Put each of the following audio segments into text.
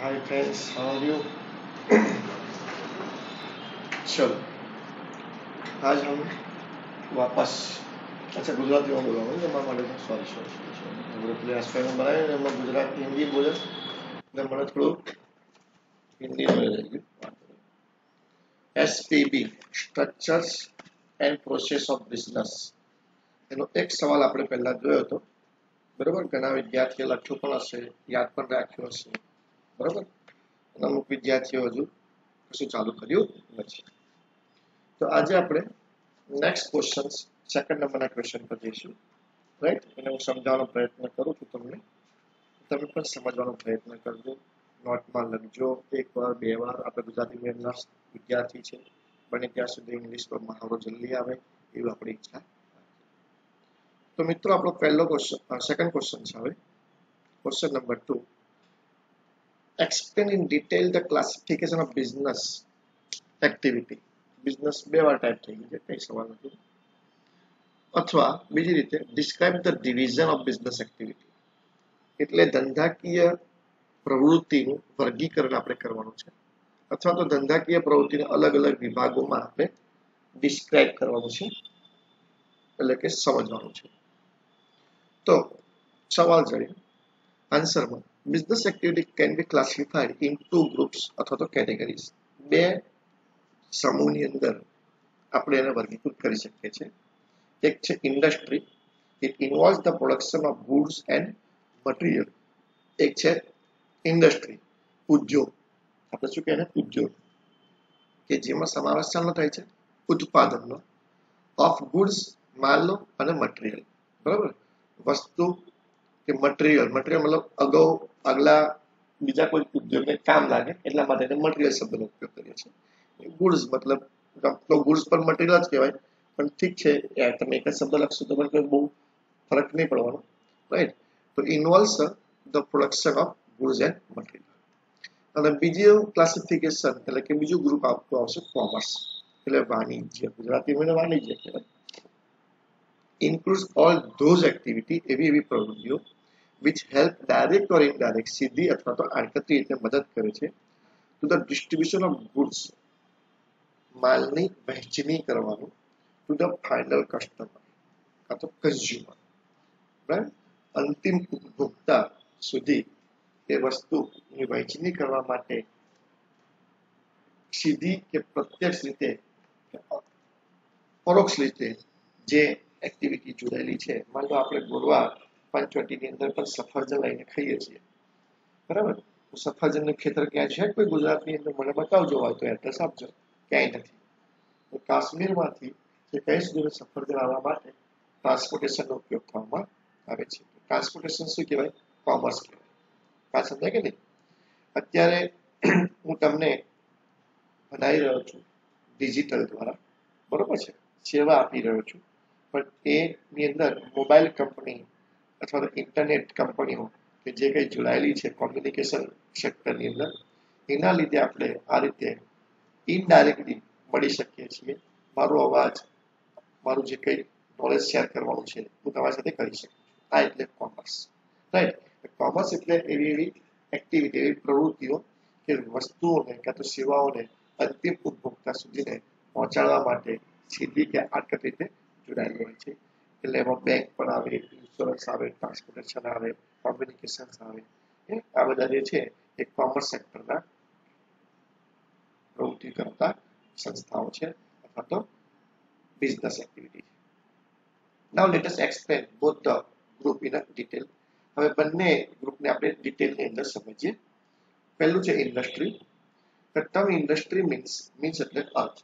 Hi friends, how are you? ચલો આજ હમ વાપસ અચ્છા ગુજરાતીમાં બોલાવો. એમાં માટે સોરી સોરી સોરી આપણે પ્રયાસ કરીને બનાવીએ ને એમાં ગુજરાતી હિન્દી બોલે એટલે મને થોડું હિન્દી બોલે SPB structures and process of business એનો એક સવાલ આપણે પહેલા જોયો હતો. બરોબર? ઘણા વિદ્યાર્થીઓ લખ્યું પણ હશે યાદ પણ રાખ્યું હશે. બરોબર? અમુક વિદ્યાર્થીઓ હજુ કશું ચાલુ કર્યું નથી. તો આજે આપણે નેક્સ્ટ ક્વેશ્ચન સેકન્ડ નંબરના ક્વેશ્ચન પર જઈશું. રાઈટ એને હું સમજાવવાનો પ્રયત્ન કરું છું તમને. તમે પણ સમજવાનો પ્રયત્ન કરજો. નોટમાં લખજો. એક વાર, બે વાર. આપણે ગુજરાતી મીડિયમના વિદ્યાર્થી છે. બને ત્યાં સુધી ઇંગ્લિશ પર મહાવરો જલ્દી આવે એવી આપણી ઈચ્છા તો મિત્રો, આપણો પહેલો ક્વેશ્ચન સેકન્ડ ક્વેશ્ચન છે હવે. Question number two explain in detail the classification of business activity. Business બે વાર ટાઈપ થઈ ગઈ છે, કઈ સવાલ નથી. અથવા બીજી રીતે describe the division of business activity એટલે ધંધાકીય પ્રવૃત્તિનું વર્ગીકરણ આપણે કરવાનું છે. અથવા તો ધંધાકીય પ્રવૃત્તિને અલગ અલગ વિભાગોમાં આપણે ડિસ્ક્રાઇબ કરવાનું છે. એટલે કે સમજવાનું છે. તો સવાલ જોઈએ આન્સરમાં business activity can be classified in two groups અથવા તો કેટેગરીઝ બે સમૂહની અંદર આપણે એને વર્ગીકૃત કરી શકીએ છીએ. એક છે industry it involve the production of goods and material એક છે ઇન્ડસ્ટ્રી ઉદ્યોગ. આપણે શું કહેવાય ઉદ્યોગ. કે જેમાં સમાવેશ શાનો થાય છે? ઉત્પાદનનો. ઓફ ગુડ્સ માલનો અને મટીરિયલ બરાબર? વસ્તુ કે મટીરિયલ મટીરિયલ મતલબ અગાઉ આગલા બીજા કોઈ ઉદ્યોગને કામ લાગે, એટલા માટે મટીરિયલ શબ્દનો ઉપયોગ કરીએ છીએ. ગુડ્સ મતલબ ગુડ્સ પર મટીરિયલ જ કહેવાય, પણ ઠીક છે તમે એક જ શબ્દ લખશો તો પણ કોઈ બહુ ફરક નહીં પડવાનો રાઈટ તો involves the production of goods and material અને બીજું ક્લાસિફિકેશન એટલે કે બીજું ગ્રુપ આપતું આવશે કોમર્સ એટલે વાણિજ્ય ગુજરાતીમાં વાણિજ્ય કહેવાય. ઇન્ક્લુડ ઓલ ધોઝ એક્ટિવિટી એવી એવી પ્રવૃત્તિઓ which help direct or indirect સીધી અથવા તો આડકતરી રીતે મદદ કરે છે to the distribution of goods માલની વહેંચણી કરવાનું ટુ ધ ફાઇનલ કસ્ટમર કાં તો કન્ઝ્યુમર રાઈટ અંતિમ ઉપભોક્તા સુધી તે વસ્તુની વહેંચણી કરવા માટે સીધી કે પ્રત્યક્ષ રીતે પરોક્ષ રીતે જે એક્ટિવિટી જોડાયેલી છે, માનો આપણે ગોરવા પંચવટીની અંદર પણ સફરજન લઈને ખાઈએ છીએ. બરાબર? સફરજનનું ખેતર ક્યાં છે? કોઈ ગુજરાતની અંદર મને બતાવજો, હોય તો એડ્રેસ આપજો. ક્યાંય નથી. કાશ્મીરમાંથી જે કઈ સુધી સફરજન આવવા માટે ટ્રાન્સપોર્ટેશનનો ઉપયોગ કરવામાં આવે છે. ટ્રાન્સપોર્ટેશન શું કહેવાય? કોમર્સ કહેવાય. આ સમજાય કે નહીં? અત્યારે હું તમને બનાવી રહ્યો છું ડિજિટલ દ્વારા. બરોબર છે? સેવા આપી રહ્યો છું. પણ એની અંદર મોબાઈલ કંપની અથવા તો ઇન્ટરનેટ કંપનીઓ કે જે કંઈ જોડાયેલી છે કોમ્યુનિકેશન સેક્ટરની અંદર, એના લીધે આપણે આ રીતે ઇનડાયરેક્ટલી મળી શકીએ છીએ. મારો અવાજ, મારું જે કંઈ નોલેજ શેર કરવાનું છે, હું તમારી સાથે કરી શકું આ એટલે કોમર્સ રાઈટ કોમર્સ એટલે એવી એવી એક્ટિવિટી એવી પ્રવૃત્તિઓ કે વસ્તુઓને કાં તો સેવાઓને અંતિમ ઉપભોક્તા સુધીને પહોંચાડવા માટે સીધી કે આડકત રીતે જોડાયેલી હોય છે. એટલે એમાં બેંક પણ આવે ઇન્સ્યોરન્સ આવે ટ્રાન્સપોર્ટેશન આવે કોમ્યુનિકેશન આવે આ બધા જે છે એ કોમર્સ સેક્ટરના પ્રવૃત્તિ કરતા સંસ્થાઓ છે અથવા તો business activity now let explain both the group in detail હવે બંને ગ્રુપને આપણે ડિટેલની અંદર સમજીએ પહેલું છે industry The industry means means એટલે અર્થ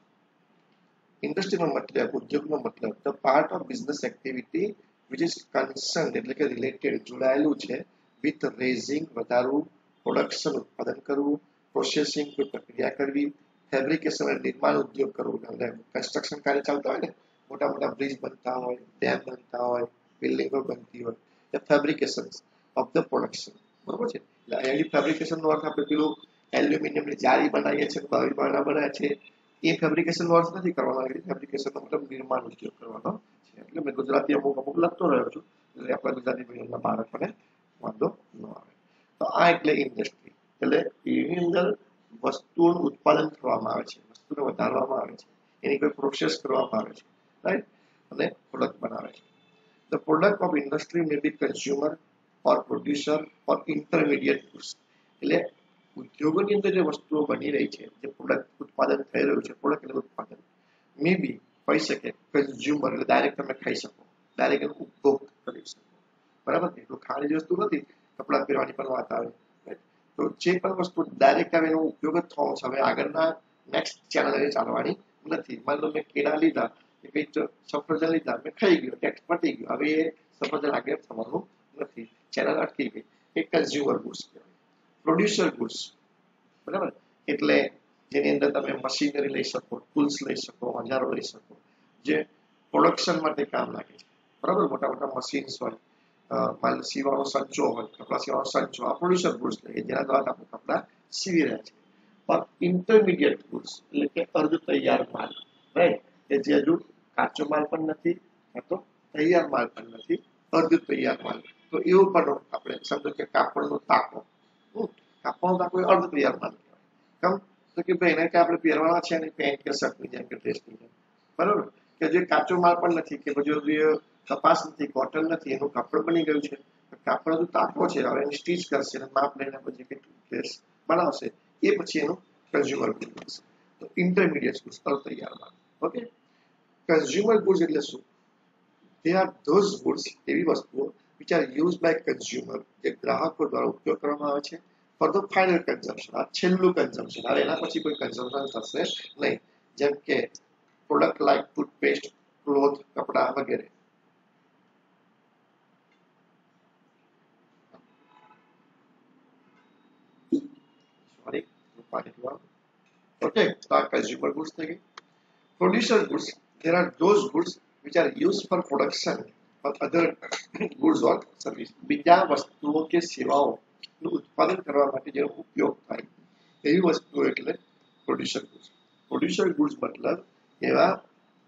ઇન્ડસ્ટ્રીનો મતલબ ઉદ્યોગનો મતલબ the part of business activity which is concern એટલે કે રિલેટેડ જોડાયેલું છે વિથ રેઝિંગ વધારવું પ્રોડક્શન ઉત્પાદન કરવું પ્રોસેસિંગ પ્રક્રિયા કરવી ફેબ્રિકેશન અને નિર્માણ ઉદ્યોગ કરવો. એટલે કન્સ્ટ્રક્શન કાર્ય ચાલતા હોય ને, મોટા મોટા બ્રિજ બનતા હોય ડેમ બનતા હોય બિલ્ડિંગો બનતી હોય. એ ફેબ્રિકેશન ઓફ ધ પ્રોડક્શન બરોબર છે? એટલે એની ફેબ્રિકેશનનો અર્થ આપણે પેલું એલ્યુમિનિયમની જાળી બનાવીએ છીએ બાવી બારણા બનાવે છે એ ફેબ્રિકેશનનો અર્થ નથી કરવાનો. આવી ફેબ્રિકેશનનો મતલબ નિર્માણ ઉદ્યોગ કરવાનો છે. એટલે મેં ગુજરાતી અમુક અમુક લખતો રહ્યો છું. એટલે આપણા ગુજરાતી મીડિયમના બાળકોને વાંધો ન આવે. તો આ એટલે ઇન્ડસ્ટ્રી એટલે એની અંદર વસ્તુઓનું ઉત્પાદન કરવામાં આવે છે. વસ્તુને વધારવામાં આવે છે. એની કોઈ પ્રોસેસ કરવામાં આવે છે. રાઈટ અને પ્રોડક્ટ બનાવે છે. The product of industry may be consumer or producer or intermediate goods એટલે ઉદ્યોગોની અંદર જે વસ્તુઓ બની રહી છે, જે પ્રોડક્ટ ઉત્પાદન થઈ રહ્યું છે પ્રોડક્ટ એટલે ઉત્પાદન મે બી કહી શકે કન્ઝ્યુમર એટલે ડાયરેક્ટ તમે ખાઈ શકો ડાયરેક્ટ એનો ઉપભોગ કરી શકો. બરાબર એટલું ખાવાની વસ્તુ નથી, કપડાં પહેરવાની પણ વાત આવે. તો જે પણ વસ્તુ ડાયરેક્ટ આવે એનો ઉપયોગ જ થવો છે. હવે આગળના નેક્સ્ટ ચેનલ ચાલવાની નથી. માની લો મેં કેળા લીધા કંઈક સફરજન લીધા, મેં ખાઈ ગયો, ટેક્સ પટી ગયો. હવે એ સફરજન આગળ થવાનું નથી. ચેનલ અટકી ગઈ. એ કન્ઝ્યુમર ગુડ્સ કહેવાય. પ્રોડ્યુસર ગુડ્સ બરાબર? એટલે જેની અંદર તમે મશીનરી લઈ શકો ટૂલ્સ લઈ શકો, હજારો લઈ શકો, જે પ્રોડક્શન માટે કામ લાગે છે. બરાબર? મોટા મોટા મશીન્સ હોય માલ સીવાનો સંચો હોય, કપડાં સીવાનો સંચો, આ પ્રોડ્યુસર ગુડ્સ લઈએ જેના દ્વારા આપણે કપડાં સીવી રહ્યા છે પણ ઇન્ટરમીડિયેટ ગુડ્સ એટલે કે અર્ધ તૈયાર માલ રાઈટ કે જે હજુ કાચો માલ પણ નથી, કાં તો તૈયાર માલ પણ નથી અર્ધ તૈયાર માલ. તો એવું પણ આપણે સમજો કે કાપડનો તાકો કાપડનો તાકો એ અર્ધ કહેવાય કેમ? તો કે ભાઈ, એને કે આપણે પહેરવાના છે અને પેન્ટ કે શર્ટની જેમ કે ડ્રેસની જેમ. બરાબર? કે જે કાચો માલ પણ નથી, કે બધું કપાસ નથી, કોટન નથી, એનું કાપડ બની ગયું છે. કાપડ હજુ તાકો છે, હવે એની સ્ટીચ કરશે અને માપ લઈને પછી કે ડ્રેસ બનાવશે. એ પછી એનું કન્ઝ્યુમર ગુડ બનશે. તો ઇન્ટરમીડિયેટ ગુડ્સ તૈયાર માલ. ઓકે? કન્ઝ્યુમર ગુડ્સ એટલે શું? દે આર ધોઝ ગુડ્સ એવી વસ્તુઓ which are use by consumer જે ગ્રાહકો દ્વારા ઉપયોગ કરવામાં આવે છે ફોર ધ ફાઇનલ કન્ઝમ્પશન આ છેલ્લું કન્ઝમ્પશન હવે એના પછી કોઈ કન્ઝમ્પશન થશે નહીં. જેમ કે પ્રોડક્ટ લાઇક ટૂથપેસ્ટ ક્લોથ કપડા વગેરે. સોરી પાણી પીવાનું Okay, so our consumer goods થઈ ગઈ. Producer goods there are those goods which are used for production. Or other goods or service બીજા વસ્તુઓ કે સેવાઓ નું ઉત્પાદન કરવા માટે જેનો ઉપયોગ થાય, એવી વસ્તુઓ એટલે પ્રોડ્યુસર ગુડ્સ પ્રોડ્યુસર ગુડ્સ મતલબ એવા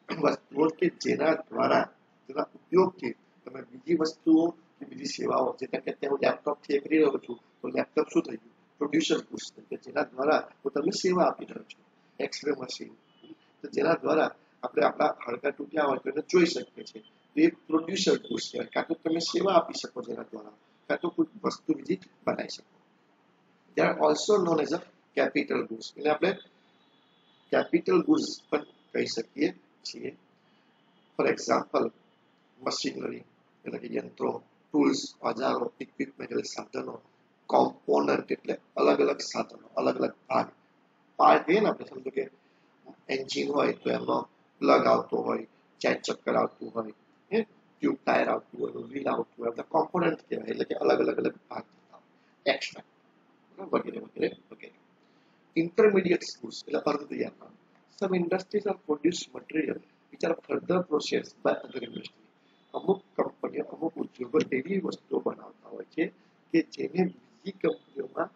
વસ્તુઓ કે જેના દ્વારા તેના ઉપયોગથી તમે બીજી વસ્તુઓ કે બીજી સેવાઓ જે કે અત્યારે હું લેપટોપથી કરી રહ્યો છું, તો લેપટોપ શું થઈ ગયું? પ્રોડ્યુસર ગુડ્સ કે જેના દ્વારા હું તમને સેવા આપી રહ્યો છું. એક્સરે મશીન તો જેના દ્વારા આપણે આપણા હડકા તૂટ્યા હોય તો એને જોઈ શકીએ છીએ. એ પ્રોડ્યુસર કોર્સ કહેવાય કાં તો તમે સેવા આપી શકો જેના દ્વારા કાં તો કોઈ વસ્તુ બીજી બનાવી શકો they also known as a capital goods એટલે આપણે કેપિટલ ગુડ્સ પણ કહી શકીએ છીએ ફોર એક્ઝામ્પલ મશીનરી એટલે કે યંત્રો ટૂલ્સ ઓજારો ઇક્વિપમેન્ટ એટલે સાધનો કોમ્પોનન્ટ એટલે અલગ અલગ સાધનો અલગ અલગ ભાગ પાર્ટ કહીએ ને આપણે સમજો કે એન્જિન હોય તો એમાં પ્લગ આવતો હોય ચેન ચક્કર આવતું હોય ટ્યુબ ટાયર આવતું હોય વ્હીલ આવતું હોય બધા કોમ્પોનન્ટ કહેવાય એટલે કે અલગ અલગ અલગ ભાગ એક્સ્ટ્રા વગેરે વગેરે વગેરે intermediate goods એટલે અર્ધ તૈયાર some industries are produce material which are further processed by other industries અમુક કંપનીઓ અમુક ઉદ્યોગો એવી વસ્તુઓ બનાવતા હોય છે કે જેને બીજી કંપનીઓમાં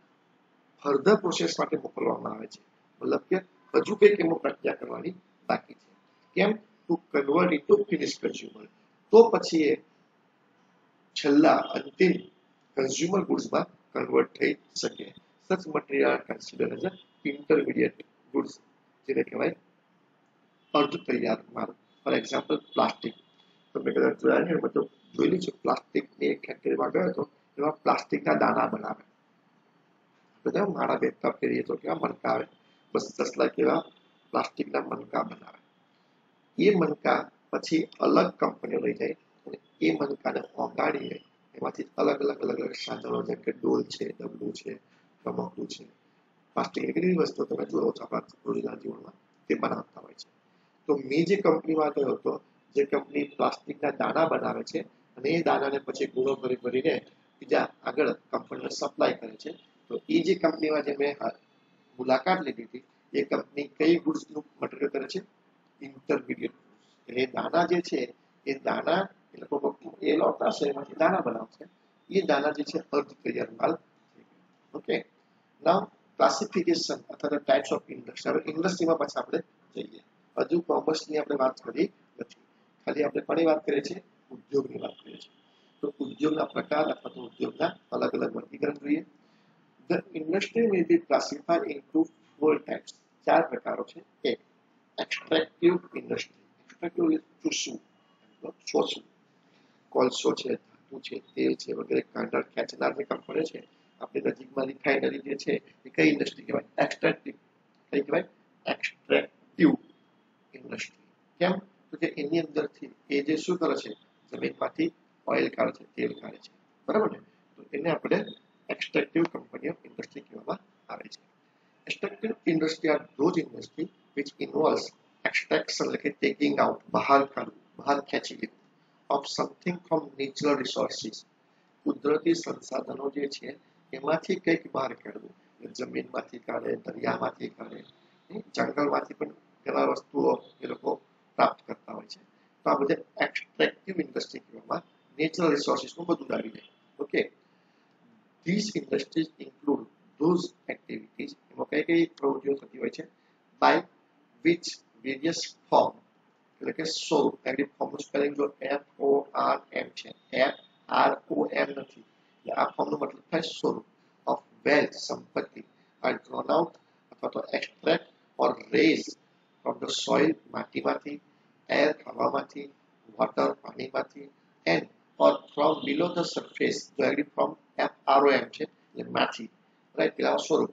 ફર્ધર પ્રોસેસ માટે મોકલવામાં આવે છે મતલબ કે હજુ કંઈક એમાં પ્રક્રિયા કરવાની બાકી છે કેમ to convert into finish consumer તો પછી એ છેલ્લા અંતિમ કન્ઝ્યુમર ગુડ્સમાં કન્વર્ટ થઈ શકે. Such material consider as intermediate goods જેને કહેવાય અર્ધ તૈયાર માલ. ફોર એક્ઝામ્પલ પ્લાસ્ટિક તમે કદાચ જોયા નહીં મતલબ જોયેલી છે પ્લાસ્ટિકની એક ફેક્ટરીમાં ગયો હતો એમાં પ્લાસ્ટિકના દાણા બનાવે. બધા માળા બેગતા ફેરીએ તો કેવા મણકા આવે? બસ દસલા કેવા પ્લાસ્ટિકના મણકા બનાવે. એ મણકા પછી અલગ કંપનીઓ લઈ જાય. અને એ મનકાને ઓગાળીને એમાંથી અલગ અલગ અલગ અલગ સાધનો જેમ કે ડોલ છે ડબલું છે રમકડું છે. પ્લાસ્ટિક એવી વસ્તુ તમે જોવો છો આપણા રોજના જીવનમાં તે બનાવતા હોય છે. તો મેં જે કંપનીમાં ગયો હતો, જે કંપની પ્લાસ્ટિકના દાણા બનાવે છે અને એ દાણાને પછી ગુણો ભરી ભરીને બીજા આગળ કંપનીને સપ્લાય કરે છે. તો એ જે કંપનીમાં જે મેં મુલાકાત લીધી હતી, એ કંપની કઈ ગુડ્સનું મટીરિયલ કરે છે? ઇન્ટરમીડિયેટ. એટલે એ દાણા જે છે, એ દાણા એ લોકો એ લોટાશે એમાંથી દાણા બનાવશે એ દાણા જે છે અર્ધ તૈયાર માલ ઓકે? નાવ ક્લાસિફિકેશન અથવા ટાઈપ્સ ઓફ ઇન્ડસ્ટ્રી હવે ઇન્ડસ્ટ્રીમાં પાછા આપણે જઈએ. હજુ કોમર્સની આપણે વાત કરી નથી. ખાલી આપણે કોની વાત કરીએ છીએ, ઉદ્યોગની વાત કરીએ છીએ. તો ઉદ્યોગના પ્રકાર અથવા તો ઉદ્યોગના અલગ અલગ વર્ગીકરણ જોઈએ. The industry may be classified into four types. ચાર પ્રકારો છે. એક એક્સટ્રેક્ટિવ ઇન્ડસ્ટ્રી એક્સટ્રેક્ટિવ ચૂસવું શોષવું કોલસો છે, ધાતુ છે તેલ છે, વગેરે કાંડા ખેંચનાર જે કરે છે. આપણી નજીકમાં રિફાઇનરી જે છે. એ કઈ ઇન્ડસ્ટ્રી કહેવાય? એક્સટ્રેક્ટિવ કઈ કહેવાય? એક્સટ્રેક્ટિવ ઇન્ડસ્ટ્રી કેમ? તો કે એની અંદરથી એ જે શું કરે છે? જમીનમાંથી ઓઇલ કાઢે છે, તેલ કાઢે છે. બરાબર ને તો એને આપણે એક્સટ્રેક્ટિવ કંપની ઓફ ઇન્ડસ્ટ્રી કહેવામાં આવે છે. Extractive industry are those industry which involves extraction એટલે કે out બહાર કાઢવું બહાર ખેંચી લેવું of something from natural resources કુદરતી સંસાધનો જે છે, એમાંથી કંઈક બહાર કાઢવું. જમીનમાંથી કાઢે, દરિયામાંથી કાઢે જંગલમાંથી પણ ઘણા વસ્તુઓ એ લોકો પ્રાપ્ત કરતા હોય છે. તો આ બધે એક્સટ્રેક્ટિવ ઇન્ડસ્ટ્રી કહેવામાં નેચરલ રિસોર્સિસનું બધું આવી જાય okay this industries include those activities એમાં કઈ કઈ પ્રવૃત્તિઓ થતી હોય છે? બાય વિચ વેરિયસ ફોર્મ એટલે કે સ્વરૂપ એની ફોર્મનું સ્પેલિંગ જો એફ ઓ આર એમ છે એફ આર ઓ એમ નથી એટલે આ ફોર્મનો મતલબ થાય સ્વરૂપ ઓફ વેલ્થ સંપત્તિ આર ડ્રોન આઉટ અથવા તો extract or raise from the soil માટીમાંથી air હવામાંથી વોટર પાણીમાંથી and or from below the surface જો agri from F R O M છે એટલે માંથી રાઈટ પેલા સ્વરૂપ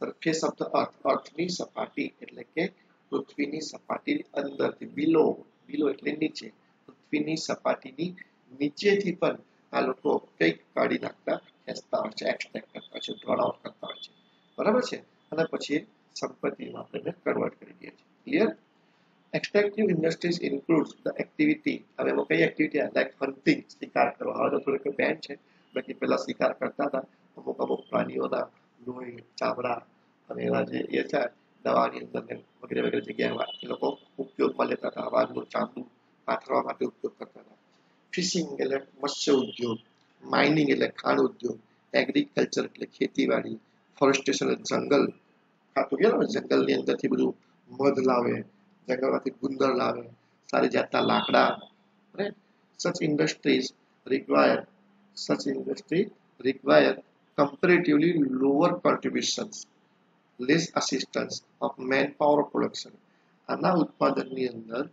સરફેસ ઓફ ધ અર્થ અર્થની સપાટી એટલે કે પૃથ્વીની સપાટીની અંદરથી બિલો બિલો એટલે નીચે. પૃથ્વીની સપાટીની નીચેથી પણ આ લોકો કંઈક કાઢી નાખતા, ખેંચતા હોય છે એક્સટ્રેક્ટ કરતા હોય છે ડ્રોન આઉટ કરતા હોય છે. બરાબર છે? અને પછી સંપત્તિમાં આપણે કન્વર્ટ કરી દઈએ છીએ. Clear extractive industries includes the activity હવે એમાં કઈ એક્ટિવિટી લાઈક હન્ટિંગ શિકાર કરવા. હવે તો થોડીક બેન છે. બાકી પહેલા શિકાર કરતા હતા. અમુક અમુક પ્રાણીઓના લોહી, ચામડા અને એવા જે એ છે દવાની અંદર વગેરે વગેરે જગ્યાએ એ લોકો ઉપયોગમાં લેતા હતા વાઘનું ચામડું પાથરવા માટે ઉપયોગ કરતા હતા ફિશિંગ એટલે મત્સ્ય ઉદ્યોગ માઇનિંગ એટલે ખાણ ઉદ્યોગ એગ્રીકલ્ચર એટલે ખેતીવાડી ફોરેસ્ટેશન જંગલ ખાતું ગયા જંગલની અંદરથી બધું મધ લાવે જંગલમાંથી ગુંદર લાવે સારી જાતના લાકડા અને such industries require such industry require comparatively lower lower contributions less of man power production આના ઉત્પાદનની અંદર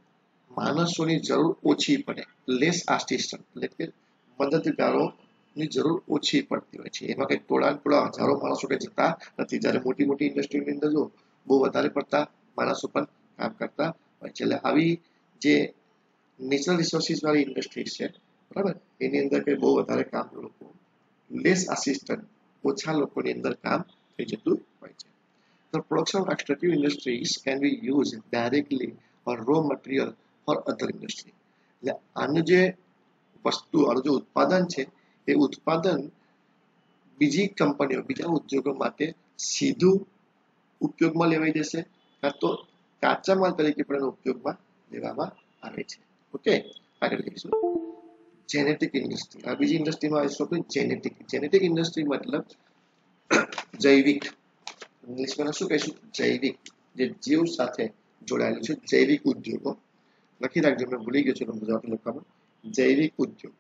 માણસોની જરૂર ઓછી પડે. લેસ આસિસ્ટન્ટ એટલે કે મદદગારોની જરૂર ઓછી પડતી હોય છે. એમાં કઈ ટોળા ટોળા હજારો માણસો કે જતા નથી. જ્યારે મોટી મોટી ઇન્ડસ્ટ્રીની અંદર જો બહુ વધારે પડતા માણસો પણ કામ કરતા હોય છે. એટલે આવી જે નેચરલ રિસોર્સિસ વાળી ઇન્ડસ્ટ્રી છે, બરાબર? એની અંદર કઈ બહુ વધારે કામ લોકો લેસ આસિસ્ટન્ટ ઓછા લોકોની અંદર કામ થઈ જતું હોય છે. The products of extractive industries can be used directly or raw material for other industry. એટલે આનું જે વસ્તુ આનું જે ઉત્પાદન છે એ ઉત્પાદન બીજી કંપનીઓ બીજા ઉદ્યોગો માટે સીધું ઉપયોગમાં લેવાઈ જશે કાં તો કાચા માલ તરીકે પણ એનો ઉપયોગમાં લેવામાં આવે છે ઓકે આગળ જઈશું જેનેટિક ઇન્ડસ્ટ્રી આ બીજી ઇન્ડસ્ટ્રીમાં આવીશું જેનેટિક જેનેટિક ઇન્ડસ્ટ્રી મતલબ જૈવિક ઇંગ્લિશમાં શું કહીશું? જૈવિક જે જીવ સાથે જોડાયેલું છે, જૈવિક ઉદ્યોગો. લખી રાખજો, મેં ભૂલી ગયો છું ગુજરાતી લખવામાં. જૈવિક ઉદ્યોગ.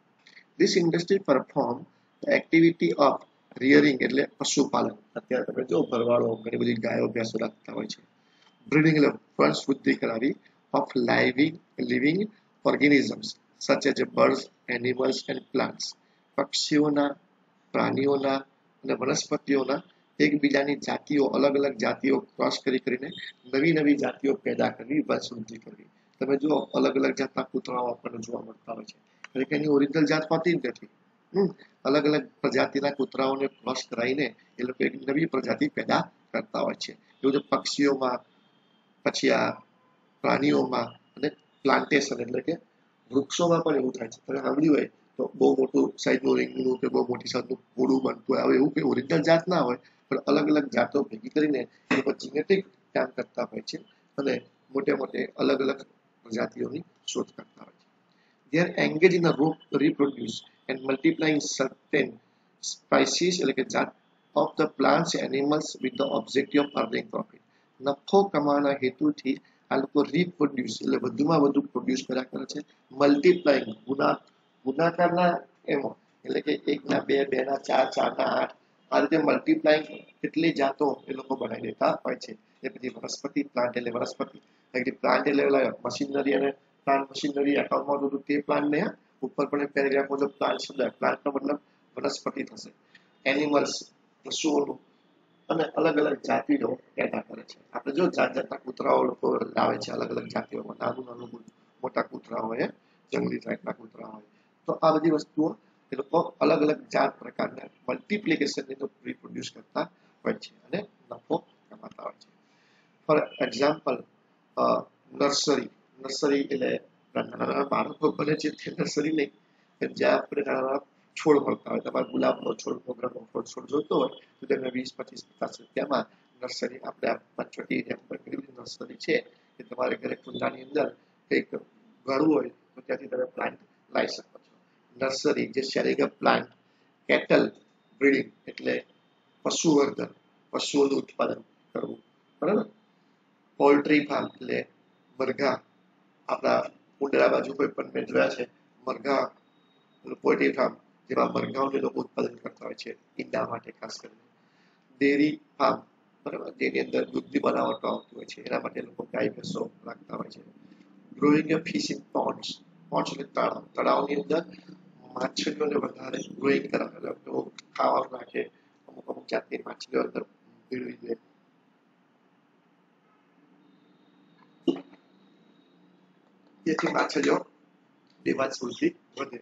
This industry perform activity of rearing એટલે પશુપાલન. અત્યારે તમે જો ભરવાડો, ઘણી બધી ગાયો, ભેંસો રાખતા હોય છે. બ્રીડિંગ એટલે વંશ વૃદ્ધિ કરાવી of living living organisms such as birds animals and plants પક્ષીઓના, પ્રાણીઓના અને વનસ્પતિઓના એકબીજાની જાતિઓ અલગ અલગ જાતિઓ ક્રોસ કરી કરીને નવી નવી જાતિઓ પેદા કરવી, વંશવૃદ્ધિ કરવી. તમે જુઓ અલગ અલગ જાતના કૂતરાઓ આપણને જોવા મળતા હોય છે. એટલે કે એની ઓરિજિનલ જાત હોતી જ નથી. અલગ અલગ પ્રજાતિના કૂતરાઓને ક્રોસ કરાવીને એ લોકો એક નવી પ્રજાતિ પેદા કરતા હોય છે. એવું છે પક્ષીઓમાં, પછી આ પ્રાણીઓમાં અને પ્લાન્ટેશન એટલે કે વૃક્ષોમાં પણ એવું થાય છે. તમે સાંભળ્યું હોય તો બહુ મોટું સાઈઝનું રીંગણું કે બહુ મોટી સાઈઝનું પૂડું બનતું હોય હવે એવું કંઈ ઓરિજિનલ જાત ના હોય પણ અલગ અલગ જાતો ભેગી કરીને એ લોકો જીનેટિક કામ કરતા હોય છે અને મોટે મોટે અલગ અલગ પ્રજાતિઓની શોધ કરતા હોય છે. Are engaged in a reproduce and multiplying certain species, એટલે કે જાત of the plants animals with the objective of earning profit નફો કમાવાના હેતુથી આ લોકો રિપ્રોડ્યુસ એટલે વધુમાં વધુ પ્રોડ્યુસ કર્યા કરે છે મલ્ટીપ્લાઇંગ ગુના ગુણાકારના એમાં, એટલે કે એકના બે, બેના ચાર, ચારના આઠ આ રીતે મલ્ટીપ્લાઇંગ કેટલી જાતો એ લોકો બનાવી દેતા હોય છે. એ પછી વનસ્પતિ પ્લાન્ટ એટલે વનસ્પતિ. પ્લાન્ટ એટલે મશીનરી અને પ્લાન્ટ મશીનરી એકાઉન્ટમાં હતું તે પ્લાન્ટને ઉપર પણ પેરેગ્રાફ મુજબ પ્લાન્ટ શબ્દ પ્લાન્ટનો મતલબ વનસ્પતિ થશે. એનિમલ્સ પશુઓનું અને અલગ અલગ જાતિઓ પેદા કરે છે. આપણે જો જાત જાતના કૂતરાઓ લોકો લાવે છે અલગ અલગ જાતિઓમાં, નાનું નાનું મોટા કૂતરા હોય, જંગલી ટાઈપના કૂતરા હોય. તો આ બધી વસ્તુઓ એ લોકો અલગ અલગ જાત પ્રકારના મલ્ટિપ્લિકેશનની તો રિપ્રોડ્યુસ કરતા હોય છે અને નફો કમાતા હોય છે ફોર એક્ઝામ્પલ નર્સરી નર્સરી એટલે નાના નાના બાળકો બને છે તે નર્સરી નહીં જ્યાં આપણે નાના છોડ મળતા હોય તમારે ગુલાબનો છોડ મોગરાનો છોડ છોડ જોઈતો હોય તો તેને વીસ પચીસ પચાસ રૂપિયામાં નર્સરી આપણે આ પંચોટી નર્સરી છે કે તમારે ઘરે કુંડાની અંદર કંઈક ઘડવું હોય તો ત્યાંથી તમે પ્લાન્ટ લાવી શકો નર્સરી જે સેરિગમ પ્લાન્ટ, કેટલ બ્રીડિંગ એટલે પશુવર્ધન, પશુઓનું ઉત્પાદન કરવું. બરાબર? પોલ્ટ્રી ફાર્મ એટલે મરઘા. આપણા ઉંડરા બાજુ કોઈ પણ મેં જોયા છે, મરઘા પોલ્ટ્રી ફાર્મ જેમાં મરઘાઓને લોકો ઉત્પાદન કરતા હોય છે, ઈંડા માટે ખાસ કરીને. ડેરી ફાર્મ, બરાબર? જેની અંદર દૂધની બનાવટો આવતી હોય છે, એના માટે લોકો ગાય, ભેંસો રાખતા હોય છે. Growing fish in ponds ponds એટલે તળાવ. તળાવની અંદર માછલીઓને વધારે ગ્રોઈંગ કરાવે તો ખાવાનું નાખે અમુક અમુક જાતની માછલીઓ અંદર ભેળવી દે જેથી માછલીઓ ડિમાન્ડ સુધી વધે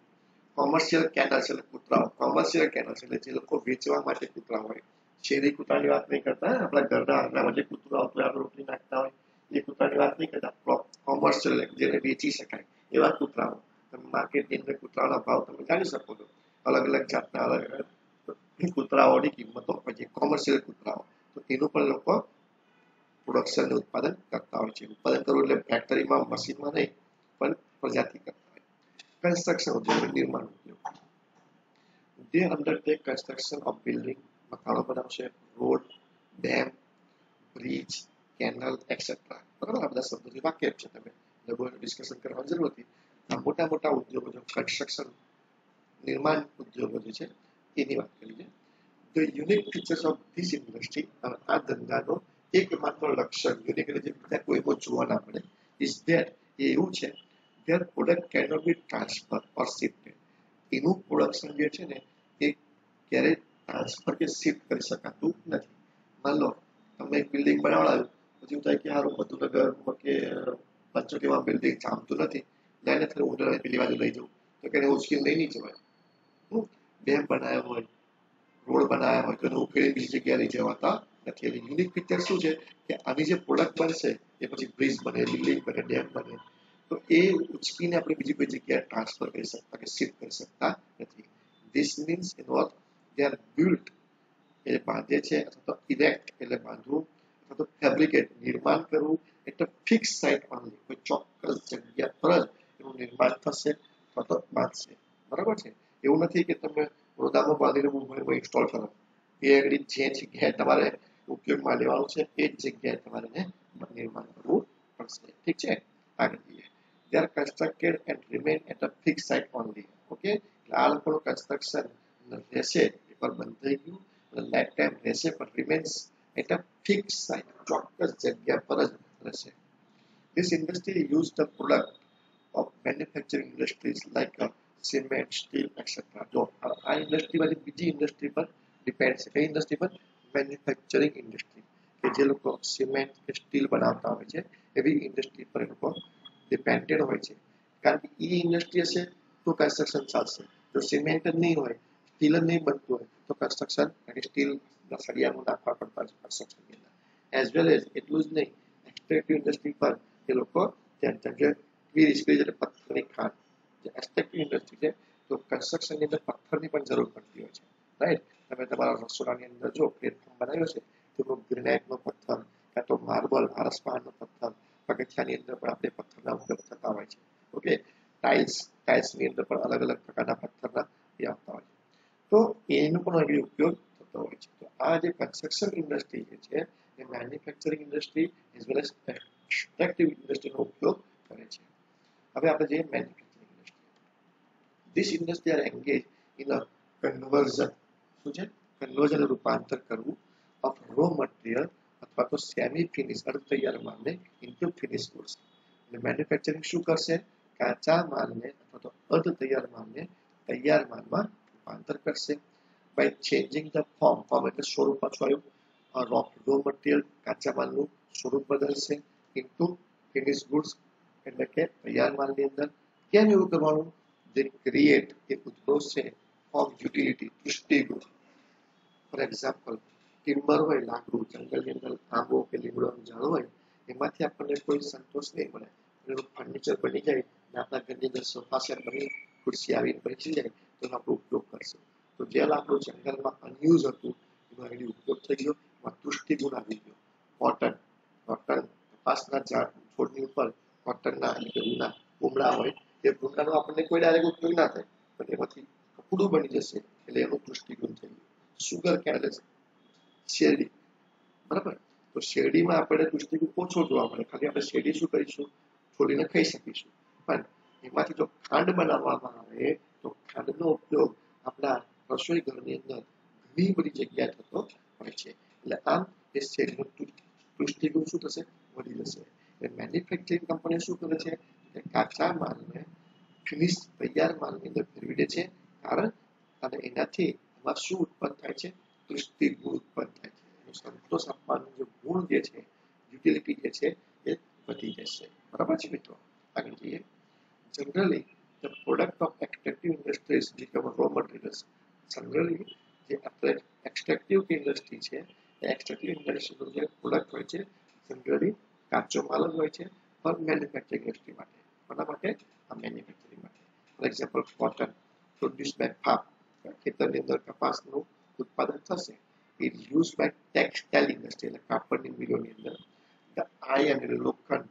કોમર્શિયલ કેનલ એટલે કૂતરાઓ કોમર્શિયલ કેનલ્સ એટલે જે લોકો વેચવા માટે કૂતરા હોય શેરી કૂતરાની વાત નહીં કરતા આપણા ઘરના આંગણામાં જે કૂતરો આપણે રોટલી નાખતા હોય એ કૂતરાની વાત નહીં કરતા કોમર્શિયલ જેને વેચી શકાય એવા કૂતરાઓ તમે માર્કેટની અંદર કૂતરાના ભાવ તમે જાણી શકો છો. અલગ અલગ જાતના અલગ અલગ કૂતરાઓની કિંમતો હોય કોમર્શિયલ કૂતરાઓ. તો એનું પણ લોકો પ્રોડક્શન ઉત્પાદન કરતા હોય છે. ઉત્પાદન કરવું એટલે ફેક્ટરીમાં મશીનમાં નહીં, પણ પ્રજાતિ કરતા હોય કન્સ્ટ્રક્શન ઉદ્યોગ, નિર્માણ ઉદ્યોગ. they undertake construction of building મકાનો બનાવશે, road dam bridge canal etcetera બરાબર? આ બધા શબ્દોથી વાકેફ છે તમે. ડિસ્કશન કરવાની જરૂર હતી મોટા મોટા ઉદ્યોગો જો કન્સ્ટ્રક્શન નિર્માણ ઉદ્યોગો જે છે, એની વાત કરી છે. The unique features of this industry આ ધંધાનો એકમાત્ર લક્ષ્ય યુનિક એટલે જે બધા કોઈમાં જોવા ના મળે ઇઝ ધેટ એ એવું છે their product can not be transfer or shifted એનું પ્રોડક્શન જે છે ને, એ ક્યારેય ટ્રાન્સફર કે શિફ્ટ કરી શકાતું નથી. માન લો, તમે એક બિલ્ડિંગ બનાવડાવ્યું, પછી એવું થાય કે હારું, મધુનગર કે પંચોટીમાં બિલ્ડિંગ જામતું નથી. લઈને થઈને હોટલ પેલી બાજુ લઈ જવું તો કે ઉશ્કેલ લઈ નહીં જવાય. ડેમ બનાવ્યો હોય, રોડ બનાવ્યા હોય, તો ઉકેલી બીજી જગ્યાએ જવાતા નથી. એટલે યુનિક પિક્ચર શું છે? કે આની જે પ્રોડક્ટ બનશે, એ પછી બ્રિજ બને બિલ્ડિંગ બને ડેમ બને. તો એ ઉચકીને આપણે બીજી કોઈ જગ્યાએ ટ્રાન્સફર કરી શકતા કે શિફ્ટ કરી શકતા નથી. This means involve they are built એટલે બાંધે છે, અથવા તો ઇરેક્ટ એટલે બાંધવું, અથવા તો ફેબ્રિકેટ નિર્માણ કરવું, એટલે ફિક્સ સાઇટ ઓનલી કોઈ ચોક્કસ જગ્યા પર જ એનું નિર્માણ થશે અથવા બરાબર છે? એવું નથી કે તમે રોદામાં બાંધીને મુંબઈમાં ઇન્સ્ટોલ કરો. એ એગ્રી જે જગ્યાએ તમારે ઉપયોગમાં લેવાનું છે, એ જ જગ્યાએ તમારે નિર્માણ કરવું પડશે. ઠીક છે? આગળ જઈએ. They are constructed and remain at a fixed site okay? એટલે આ લોકોનું કન્સ્ટ્રક્શન રહેશે એકવાર બંધ થઈ ગયું લાઈફ ટાઈમ રહેશે, પણ remains at a fix site ચોક્કસ જગ્યા પર જ રહેશે. This industry used the product of manufacturing industries like uh, cement, steel, etc. જો આ ઇન્ડસ્ટ્રીમાંથી બીજી ઇન્ડસ્ટ્રી પર ડિપેન્ડ છે કઈ ઇન્ડસ્ટ્રી પર મેન્યુફેક્ચરિંગ ઇન્ડસ્ટ્રી કે જે લોકો સિમેન્ટ કે સ્ટીલ બનાવતા હોય છે એવી ઇન્ડસ્ટ્રી પર એ લોકો ડિપેન્ડેડ હોય છે કારણ કે એ ઇન્ડસ્ટ્રી હશે તો કન્સ્ટ્રક્શન ચાલશે જો સિમેન્ટ જ નહીં હોય સ્ટીલ જ નહીં બનતું હોય તો કન્સ્ટ્રક્શન અને સ્ટીલ સળિયાનું નાખવા પડતા છે કન્સ્ટ્રક્શનની એઝ વેલ એઝ એટલું જ નહીં એક્સટ્રેક્ટિવ ઇન્ડસ્ટ્રી પર એ લોકો જેમ જેમ કે પથ્થરની ખાણ. જે એક્સટ્રેક્ટિવ ઇન્ડસ્ટ્રી છે, તો કન્સ્ટ્રક્શનની અંદર પથ્થરની પણ જરૂર પડતી હોય છે. રાઈટ તમે તમારા રસોડાની અંદર જો પ્લેટફોર્મ બનાવ્યો છે, તો ગ્રેનાઇટનો પથ્થર, કાં તો માર્બલ આરસપાનનો પથ્થર પગથિયાની અંદર પણ આપણે પથ્થરના ઉપયોગ થતા હોય છે. ઓકે ટાઇલ્સ ટાઇલ્સની અંદર પણ અલગ અલગ પ્રકારના પથ્થરના એ આવતા હોય છે. તો એનો પણ અહીં ઉપયોગ થતો હોય છે. તો આ જે કન્સ્ટ્રક્શન ઇન્ડસ્ટ્રી જે છે, એ manufacturing industry as well as extractive ઇન્ડસ્ટ્રીનો ઉપયોગ કરે છે. હવે આપણે જઈએ manufacturing industry this industry are engage in a conversion શું છે? કન્વર્ઝન રૂપાંતર કરવું ઓફ રો મટીરિયલ અથવા તો સેમી ફિનિશ અર્ધ તૈયાર માલને ઇન્ટુ ફિનિશ ગુડ્સ એટલે મેન્યુફેક્ચરિંગ શું કરશે? કાચા માલને અથવા તો અર્ધ તૈયાર માલને તૈયાર માલમાં રૂપાંતર કરશે. By changing the form form એટલે સ્વરૂપ પાછું આવ્યું. રો મટીરિયલ કાચા માલનું સ્વરૂપ બદલશે ઇન્ટુ ફિનિશ ગુડ્સ એટલે કે તૈયાર માલની અંદર કેમ એવું કરવાનું જે ક્રિએટ એ ઉદ્ભવશે ઓફ યુટિલિટી પુષ્ટિગુણ ફોર એક્ઝામ્પલ ટિમ્બર હોય, લાકડું જંગલની અંદર આંબો કે લીમડાનું ઝાડ હોય, એમાંથી આપણને કોઈ સંતોષ નહીં મળે. એનું ફર્નિચર બની જાય અને આપણા ઘરની અંદર સોફા સેટ બની, ખુરશી આવીને બેસી જાય, તો આપણે ઉપયોગ કરશું. તો જે લાકડું જંગલમાં અનયુઝ હતું એનો એની ઉપયોગ થઈ ગયો, એમાં તુષ્ટિગુણ આવી ગયો. કોટન કોટન કપાસના ઝાડ છોડની ઉપર કોટનના એટલે ઊના ભૂમડા હોય એ ભૂંડાનો આપણને કોઈ ડાયરેક્ટ ઉપયોગ ના થાય પણ એમાંથી કપડું બની જશે એટલે એનું દૃષ્ટિકોણ થઈ ગયું સુગર ક્યારે શેરડી બરાબર તો શેરડીમાં આપણે દૃષ્ટિકોણ ઓછો જોવા મળે ખાલી આપણે શેરડી શું કરીશું છોડીને ખાઈ શકીશું પણ એમાંથી જો ખાંડ બનાવવામાં આવે તો ખાંડનો ઉપયોગ આપણા રસોઈ ઘરની અંદર ઘણી બધી જગ્યાએ થતો હોય છે એટલે આમ એ શેરડીનું દૃષ્ટિકોણ શું થશે વધી જશે એટલે મેન્યુફેક્ચરિંગ કંપની શું કરે છે? કે કાચા માલને ફિનિશ તૈયાર માલની અંદર ફેરવી દે છે. કારણ અને એનાથી એમાં શું ઉત્પન્ન થાય છે? કૃષ્ટિ ગુણ ઉત્પન્ન થાય છે. સંતોષ આપવાનું જે ગુણ જે છે યુટિલિટી જે છે, એ વધી જશે. બરાબર છે મિત્રો? આગળ જઈએ. Generally product of extractive industries become raw materials generally જે એક્સટ્રેક્ટિવ ઇન્ડસ્ટ્રી છે, એ એક્સટ્રેક્ટિવ ઇન્ડસ્ટ્રીનો જે પ્રોડક્ટ હોય છે જનરલી કાચો માલ જ હોય છે ફોર મેન્યુફેક્ચરિંગ ઇન્ડસ્ટ્રી માટે. કોના માટે આ મેન્યુફેક્ચરિંગ માટે. For example cotton produce by farm ખેતરની અંદર કપાસનું ઉત્પાદન થશે. It use by textile industry એટલે કાપડની મિલોની અંદર. ધ આયર્ન એટલે લોખંડ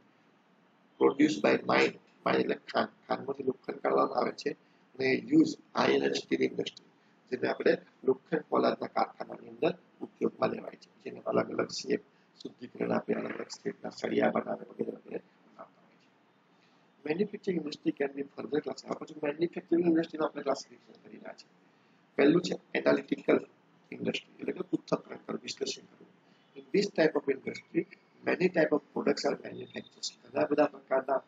પ્રોડ્યુસ બાય માઇન માઇન એટલે ખાન ખાનમાંથી લોખંડ કાઢવામાં આવે છે અને use iron and steel industry જેને આપણે લોખંડ પોલાદના કારખાનાની અંદર ઉપયોગમાં લેવાય છે, જેને અલગ અલગ શેપ શુદ્ધિકરણ આપી અલગ અલગ સ્ટેટના સળિયા બનાવે વગેરે વગેરે manufacturing industry can be further class પછી મેન્યુફેક્ચરિંગ ઇન્ડસ્ટ્રીનો આપણે ક્લાસિફિકેશન કરી રહ્યા છે પહેલું છે એનાલિટિકલ ઇન્ડસ્ટ્રી એટલે કે પૃથ્થકરણ કરવું વિશ્લેષણ કરવું. In this type of industry many type of products are manufactures ઘણા બધા પ્રકારના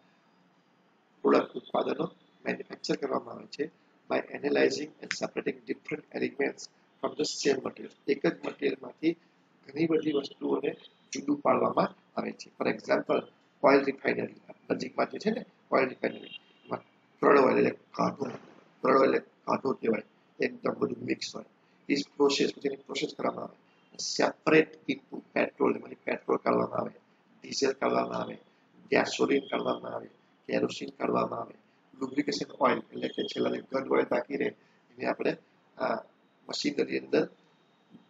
પ્રોડક્ટ ઉત્પાદનો મેન્યુફેક્ચર કરવામાં આવે છે by analysing and separating different elements from the same material એક જ મટીરિયલમાંથી ઘણી બધી વસ્તુઓને જુદું પાડવામાં આવે છે. ફોર એક્ઝામ્પલ ઓઇલ રિફાઇનરી નજીકમાં જે છે ને ઓઇલ રિફાઇનરી એમાં ક્રડ ઓઇલ એટલે કાઢો ક્રડ ઓઇલ એટલે કાઢો કહેવાય. એકદમ બધું મિક્સ હોય. એ પ્રોસેસ પછી પ્રોસેસ કરવામાં આવે. સેપરેટ ઇનપુટ પેટ્રોલ એમાંથી પેટ્રોલ કાઢવામાં આવે ડીઝલ કાઢવામાં આવે ગેસોલિન કાઢવામાં આવે કેરોસીન કાઢવામાં આવે. લુબ્રિકેશન ઓઇલ એટલે કે છેલ્લા ગંધ ઓઇલ બાકી રહે એને આપણે મશીનરી અંદર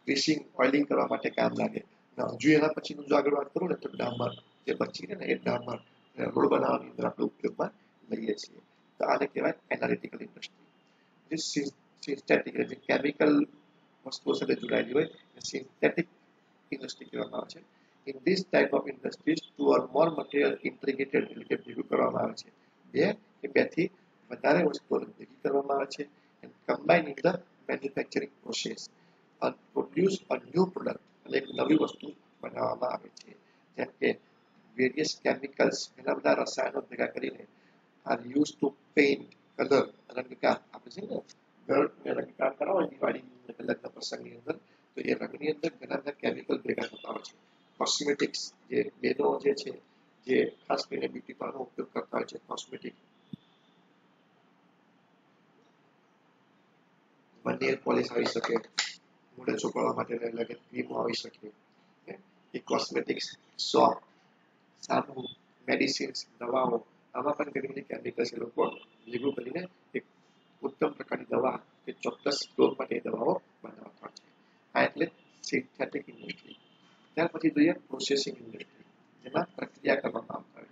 ગ્રીસિંગ ઓઇલિંગ કરવા માટે કામ લાગે. હજુ એના પછીનું જો આગળ વાત કરું ને તો ડામર જે બચી ને એ ડામર રોડ બનાવવાની અંદર આપણે ઉપયોગમાં લઈએ છીએ. તો આને કહેવાય એનાલિટિકલ ઇન્ડસ્ટ્રી જે સિન્થેટિક જે કેમિકલ વસ્તુઓ સાથે જોડાયેલી હોય સિન્થેટિક ઇન્ડસ્ટ્રી કહેવામાં આવે છે. In this type of industries two or more material integrated એટલે કે ભેગું કરવામાં આવે છે. બે કે બેથી વધારે વસ્તુઓને ભેગી કરવામાં આવે છે. And combining the manufacturing process and a a product એટલે એક નવી વસ્તુ બનાવવામાં આવે છે જેમ કે વેરિયસ કેમિકલ્સ ઘણા બધા રસાયણો ભેગા કરીને are use to paint colour રંગકામ આપણે છે ને ઘર રંગકામ કરાવો દિવાળી લગ્ન પ્રસંગની અંદર તો એ રંગની અંદર ઘણા બધા કેમિકલ ભેગા થતા હોય છે કોસ્મેટિક્સ જે બેનો જે છે જે ખાસ કરીને બ્યુટી પાર્લરનો ઉપયોગ કરતા હોય છે કોસ્મેટિક નેલ પોલિશ આવી શકે મોઢે ચોપડવા માટે લાગે ક્રીમો આવી શકે એ કોસ્મેટિક્સ સોપ સાબુ મેડિસિન્સ દવાઓ આમાં પણ બધી કેમિકલ્સ એ લોકો ભેગું કરીને એક ઉત્તમ પ્રકારની દવા કે ચોક્કસ રોગ માટે દવાઓ બનાવતા છે આ એટલે સિન્થેટિક ઇન્ડસ્ટ્રી ત્યાર પછી જોઈએ પ્રોસેસિંગ ઇન્ડસ્ટ્રી જેમાં પ્રક્રિયા કરવામાં આવતા હોય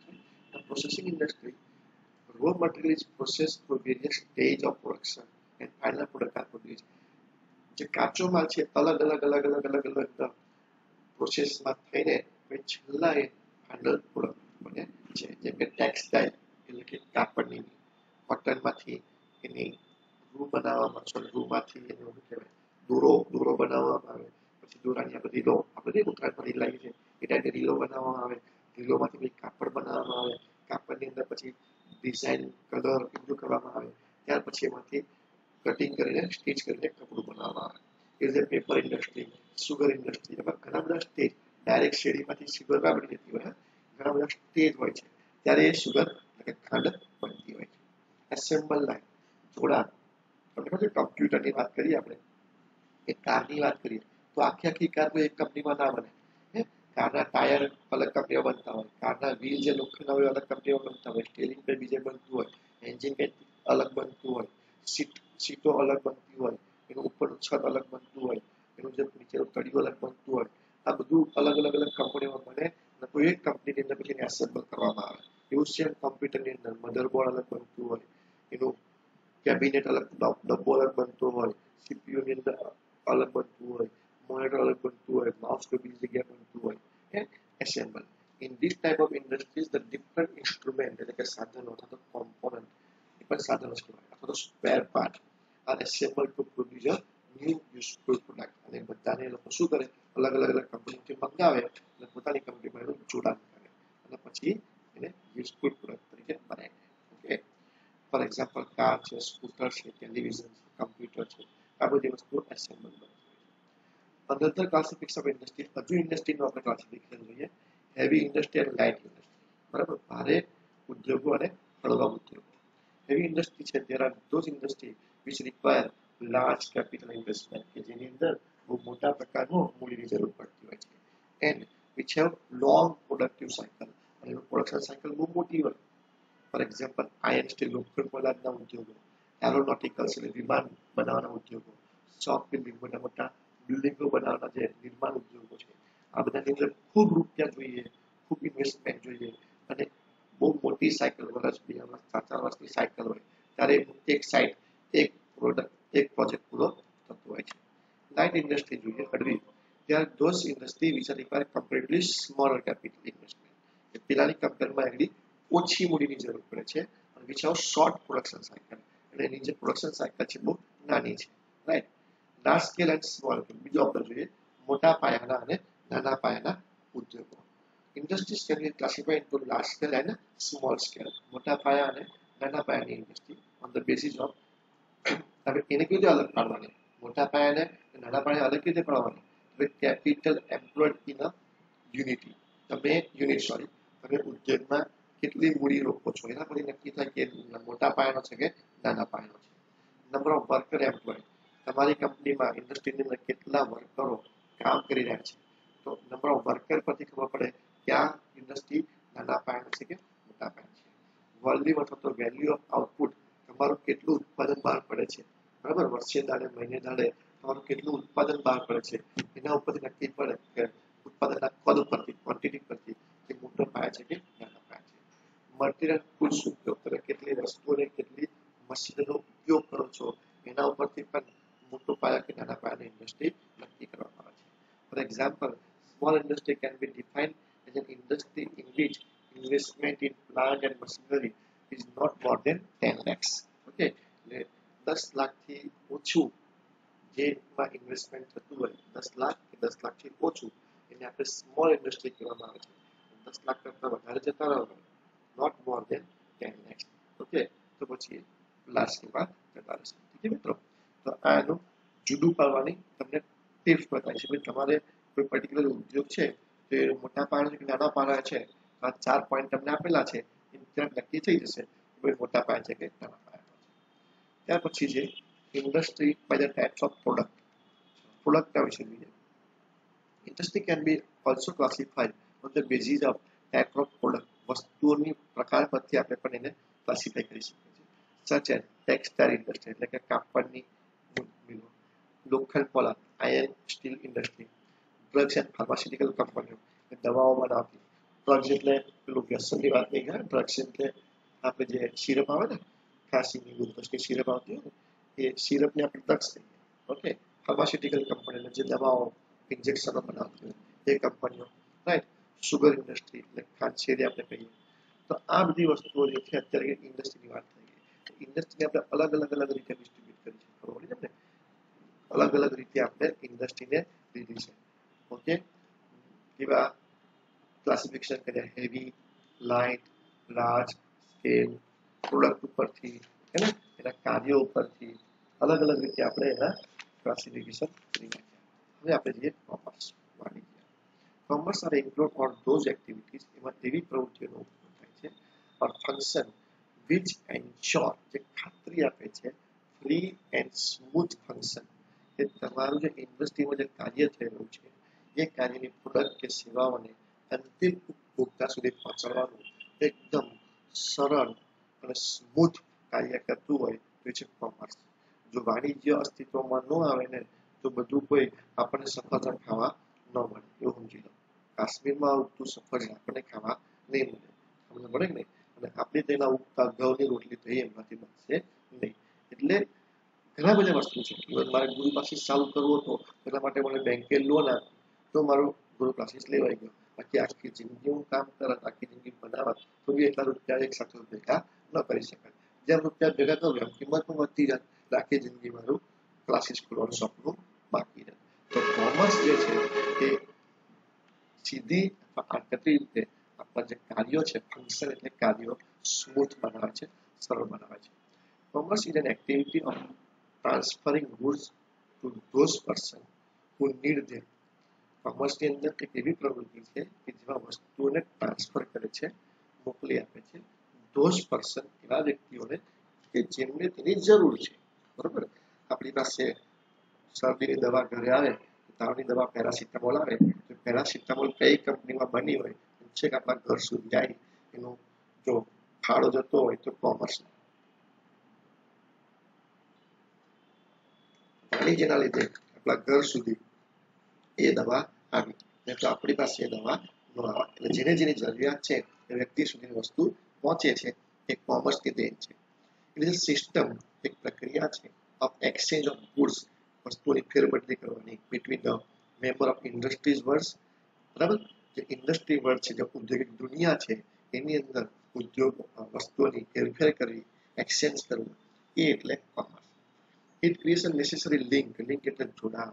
છે processing industry raw material is process through various stage of production and final product are produce જે કાચો માલ છે, અલગ અલગ અલગ અલગ અલગ અલગ પ્રોસેસમાં થઈને પછી છેલ્લા એ ફાઇનલ પ્રોડક્ટ બને છે. જેમ કે ટેક્સટાઇલ એટલે કે કાપડની કોટનમાંથી એની રૂ બનાવવામાં સોરી રૂમાંથી એનું શું કહેવાય? દોરો દોરો બનાવવામાં આવે. પછી દોરાની આપણે રીલો આપણે ઉત્તરાયણમાં રીલ લાગી છે. એ ટાઈપે રીલો બનાવવામાં આવે. રીલોમાંથી પછી કાપડ બનાવવામાં આવે. કાપડની અંદર પછી ડિઝાઇન કલર બધું કરવામાં આવે. ત્યાર પછી એમાંથી કટિંગ કરીને સ્ટીચ કરીને કપડું બનાવવામાં આવે એ રીતે પેપર ઇન્ડસ્ટ્રી સુગર ઇન્ડસ્ટ્રી એમાં ઘણા બધા સ્ટેજ ડાયરેક્ટ શેરડીમાંથી સુગર બની જતી હોય ઘણા બધા સ્ટેજ હોય છે ત્યારે એ સુગર એટલે ખાંડ બનતી હોય છે એસેમ્બલ લાઈન જોડાણ તમને ખબર કમ્પ્યુટરની વાત કરીએ આપણે એ કારની વાત કરીએ તો આખી આખી કાર કોઈ એક કંપનીમાં ના બને હે કારના ટાયર અલગ કંપનીઓ બનતા હોય કારના વ્હીલ જે લોખંડના હોય અલગ કંપનીઓ બનતા હોય સ્ટેરિંગ કંઈ બીજે બનતું હોય એન્જિન કંઈ અલગ બનતું હોય સીટ સીટો અલગ બનતી હોય, એનું ઉપરનું છત અલગ બનતું હોય, એનું જે નીચેનું તળિયું અલગ બનતું હોય, આ બધું અલગ અલગ અલગ કંપનીમાં બને અને કોઈ એક કંપનીની અંદર પછી એસેમ્બલ કરવામાં આવે. એવું સેમ કોમ્પ્યુટરની અંદર. મધરબોર્ડ અલગ બનતું હોય, એનું કેબિનેટ અલગ ડબ્બો અલગ બનતો હોય સીપીયુની અંદર અલગ બનતું હોય મોનિટર અલગ બનતું હોય માઉસ કોઈ બીજી જગ્યાએ બનતું હોય assemble in this type of industries the different instrument એટલે કે સાધનો અથવા તો કોમ્પોનન્ટ એ પણ સાધનો જ તો સ્પેર પાર્ટ અને સેપલ to producer new useful product અને બધાને લોકો શું કરે અલગ અલગ અલગ કંપનીથી મંગાવે અને પોતાની કંપનીમાં એનું જોડાણ કરે અને પછી એને યુઝફુલ પ્રોડક્ટ તરીકે બને ઓકે ફોર એક્ઝામ્પલ કાર છે સ્કૂટર છે ટેલિવિઝન છે કમ્પ્યુટર છે આ બધી વસ્તુઓ એસેમ્બલ બને અનધર ક્લાસિફિકેશન ઓફ ઇન્ડસ્ટ્રી હજુ ઇન્ડસ્ટ્રીનું આપણે ક્લાસિફિકેશન જોઈએ હેવી ઇન્ડસ્ટ્રી અને લાઇટ ઇન્ડસ્ટ્રી બરાબર ભારે ઉદ્યોગો અને હળવા ઉદ્યોગો હેવી ઇન્ડસ્ટ્રી છે, there are those industry which require large capital investment. કે જેની અંદર બહુ મોટા પ્રકારનું મૂડીની જરૂર પડતી હોય છે. And which have long productive cycle. અને પ્રોડક્શન સાયકલ બહુ મોટી હોય. ફોર એક્ઝામ્પલ આયર્ન સ્ટીલ લોખંડ પદાર્થના ઉદ્યોગો એરોનોટિકલ્સ એટલે વિમાન બનાવવાના ઉદ્યોગો સોફ્ટ બિલ્ડિંગ મોટા મોટા બિલ્ડિંગો બનાવવાના જે નિર્માણ ઉદ્યોગો છે. આ બધાની અંદર ખૂબ રૂપિયા જોઈએ, ખૂબ ઇન્વેસ્ટમેન્ટ જોઈએ અને બહુ મોટી સાયકલ વર્ષ બે વર્ષ ચાર ચાર વર્ષની સાયકલ હોય, ત્યારે એક સાઇટ એક પ્રોડક્ટ એક પ્રોજેક્ટ પૂરો થતો હોય છે. લાઇટ ઇન્ડસ્ટ્રી જોઈએ હળવી ત્યારે those industry which require comparatively smaller capital investment પેલાની કમ્પેરમાં એની ઓછી મૂડીની જરૂર પડે છે અને which have short production cycle અને એની જે પ્રોડક્શન સાયકલ છે બહુ નાની છે right large scale and small બીજો આપણે જોઈએ, મોટા પાયાના અને નાના પાયાના ઉદ્યોગો. Can be classified into large scale and small scale. મોટા પાયા અને નાના પાયાની industry on the basis of હવે એને કેવી રીતે અલગ પાડવાની મોટા પાયાને નાના પાયાને અલગ રીતે પાડવાની હવે capital employed in a unity તમે યુનિટ સોરી તમે ઉદ્યોગમાં કેટલી મૂડી રોકો છો એના પરથી નક્કી થાય કે મોટા પાયાનો છે કે નાના પાયાનો છે નંબર ઓફ વર્કર એમ્પ્લોયડ તમારી કંપનીમાં ઇન્ડસ્ટ્રીની અંદર કેટલા વર્કરો કામ કરી રહ્યા છે તો નંબર ઓફ વર્કર પરથી ખબર પડે કે આ ઇન્ડસ્ટ્રી નાના પાયાના છે કે મોટા પાયાનો છે. વોલ્યુમ અથવા તો વેલ્યુ ઓફ આઉટપુટ તમારું કેટલું ઉત્પાદન બહાર પડે છે? બરાબર? વર્ષે દાડે, મહિને દાડે તમારું કેટલું ઉત્પાદન બહાર પડે છે? એના ઉપરથી નક્કી પડે કે ઉત્પાદનના કદ ઉપરથી ક્વોન્ટિટી પરથી કે મોટો પાયા છે કે નાના પાયા છે. મટીરિયલ ફૂડ્સ ઉપયોગ તમે કેટલી વસ્તુઓને કેટલી મશીનનો ઉપયોગ કરો છો? એના ઉપરથી પણ મોટો પાયા કે નાના પાયાની ઇન્ડસ્ટ્રી નક્કી કરવામાં આવે છે. For example small industry can be defined as an industry in which investment in plant and machinery is not more than 10 lakhs. Okay એટલે દસ લાખથી ઓછું જેમાં ઇન્વેસ્ટમેન્ટ થતું હોય દસ લાખ કે દસ લાખથી ઓછું એને આપણે સ્મોલ ઇન્ડસ્ટ્રી કહેવામાં આવે છે દસ લાખ કરતા વધારે જતા રહો not more than ten lakhs okay તો પછી સ્કેલમાં જતા રહેશે મિત્રો તો આનું જુદું પાડવાની તમને ટિપ્સ બતાવી છે તમારે કોઈ પર્ટિક્યુલર ઉદ્યોગ છે એ મોટા પાયા કે નાના પાયા છે, આ ચાર પોઈન્ટ તમને આપેલા છે ત્યાં નક્કી થઈ જશે. કોઈ મોટા પાયા છે કે નાના પાયા છે. ત્યાર પછી છે industry by the types of product પ્રોડક્ટના વિશે જોઈએ? Industry can be also classified on the basis of type of product વસ્તુઓની પ્રકાર પરથી આપણે પણ એને ક્લાસિફાઈ કરી શકીએ છીએ. સચ એન્ડ ટેક્સટાઇલ ઇન્ડસ્ટ્રી એટલે કે કાપડની મિલો લોખંડ પોલાદ iron steel industry drugs and pharmaceutical કંપનીઓ દવાઓમાં બનાવતી ડ્રગ્સ એટલે પેલું વ્યસનની વાત નહીં કરે ડ્રગ્સ એટલે આપણે જે સિરપ આવે ને ખાંસીની ગુલકસની સિરપ આવતી હોય ને એ સિરપને આપણે ડ્રગ્સ કહીએ ઓકે ફાર્માસ્યુટિકલ કંપનીઓ જે દવાઓ ઇન્જેક્શનો બનાવતી હોય એ કંપનીઓ રાઈટ સુગર ઇન્ડસ્ટ્રી એટલે ખાંડશેરી આપણે કહીએ તો આ બધી વસ્તુઓ જે છે અત્યારે ઇન્ડસ્ટ્રીની વાત થઈ ગઈ ઇન્ડસ્ટ્રીને આપણે અલગ અલગ અલગ રીતે ડિસ્ટ્રીબ્યુટ કરી છે પડી તમને અલગ અલગ રીતે આપણે ઇન્ડસ્ટ્રીને લીધી છે ઓકે એવા ક્લાસિફિકેશન કર્યા heavy light large scale product ઉપરથી હે ને એના કાર્યો ઉપરથી અલગ અલગ રીતે આપણે એના ક્લાસિફિકેશન કરી હવે આપણે જઈએ કોમર્સ વાણિજ્ય commerce are include on those activities એમાં એવી પ્રવૃત્તિઓનો ઉપયોગ થાય છે ઓર ફંક્શન વિચ એન્શ્યોર જે ખાતરી આપે છે ફ્રી એન્ડ સ્મૂથ ફંક્શન કે તમારું જે ઇન્ડસ્ટ્રીમાં જે કાર્ય રહ્યું છે એ કાર્યની પ્રોડક્ટ કે સેવાઓને અંતિમ ઉપભોક્તા સુધી પહોંચાડવાનું એકદમ સરળ અને સ્મૂથ કાર્ય કરતું હોય તો છે કોમર્સ જો વાણિજ્ય અસ્તિત્વમાં ન આવે ને તો બધું કોઈ આપણને સફળતા ખાવા ન મળે, એવું સમજી લો. કાશ્મીરમાં ઉગતું સફળ આપણને ખાવા નહીં મળે. તમને મળે નહીં? અને આપણે તેના ઉગતા ઘઉંની રોટલી થઈ એમાંથી બનશે નહીં. એટલે ઘણા બધા વસ્તુ છે. મારે ગુરુ પાસે ચાલુ કરવો હતો એટલા માટે મને બેંકે લોન આપી. તો મારું ગુરુ ક્લાસીસ લેવાઈ ગયો. બાકી આખી જિંદગી હું કામ કરત, આખી જિંદગી બનાવત તો બી એટલા રૂપિયા એક સાથે ભેગા ન કરી શકાય. જેમ રૂપિયા ભેગા કરું એમ કિંમત પણ વધતી જાય એટલે આખી જિંદગી મારું ક્લાસીસ ખોલવાનું સપનું બાકી રહે. તો કોમર્સ જે છે એ સીધી અથવા આડકતરી રીતે આપણા જે કાર્યો છે ફંક્શન એટલે કાર્યો સ્મૂથ બનાવે છે, સરળ બનાવે છે. Commerce is an activity of transferring goods to those person who need them કોમર્સની અંદર એક એવી પ્રવૃત્તિ છે કે જેમાં વસ્તુઓને ટ્રાન્સફર કરે છે, મોકલી આપે છે, દોષ પર્સન એવા વ્યક્તિઓને કે જેમને તેની જરૂર છે. બરોબર? આપણી પાસે શરદીની દવા ઘરે આવે, તાવની દવા પેરાસિટામોલ આવે, તો પેરાસિટામોલ કઈ કંપનીમાં બની હોય? છે કે આપણા ઘર સુધી જાય, એનો જો ફાળો જતો હોય તો કોમર્સ જેના લીધે આપણા ઘર સુધી એ દવા આવી. નહીં તો આપણી પાસે એ દવા ન આવે. એટલે જેને જેની જરૂરિયાત છે એ વ્યક્તિ સુધીની વસ્તુ પહોંચે છે. એ કોમર્સની દેન છે. એટલે સિસ્ટમ એક પ્રક્રિયા છે ઓફ એક્સચેન્જ ઓફ ગુડ્સ વસ્તુની ફેરબદલી કરવાની between the member of industries world બરાબર? જે ઇન્ડસ્ટ્રી વર્ડ છે, જે ઔદ્યોગિક દુનિયા છે, એની અંદર ઉદ્યોગ, વસ્તુઓની હેરફેર કરવી એક્સચેન્જ કરવું, એ એટલે commerce it creation necessary link link એટલે જોડાણ.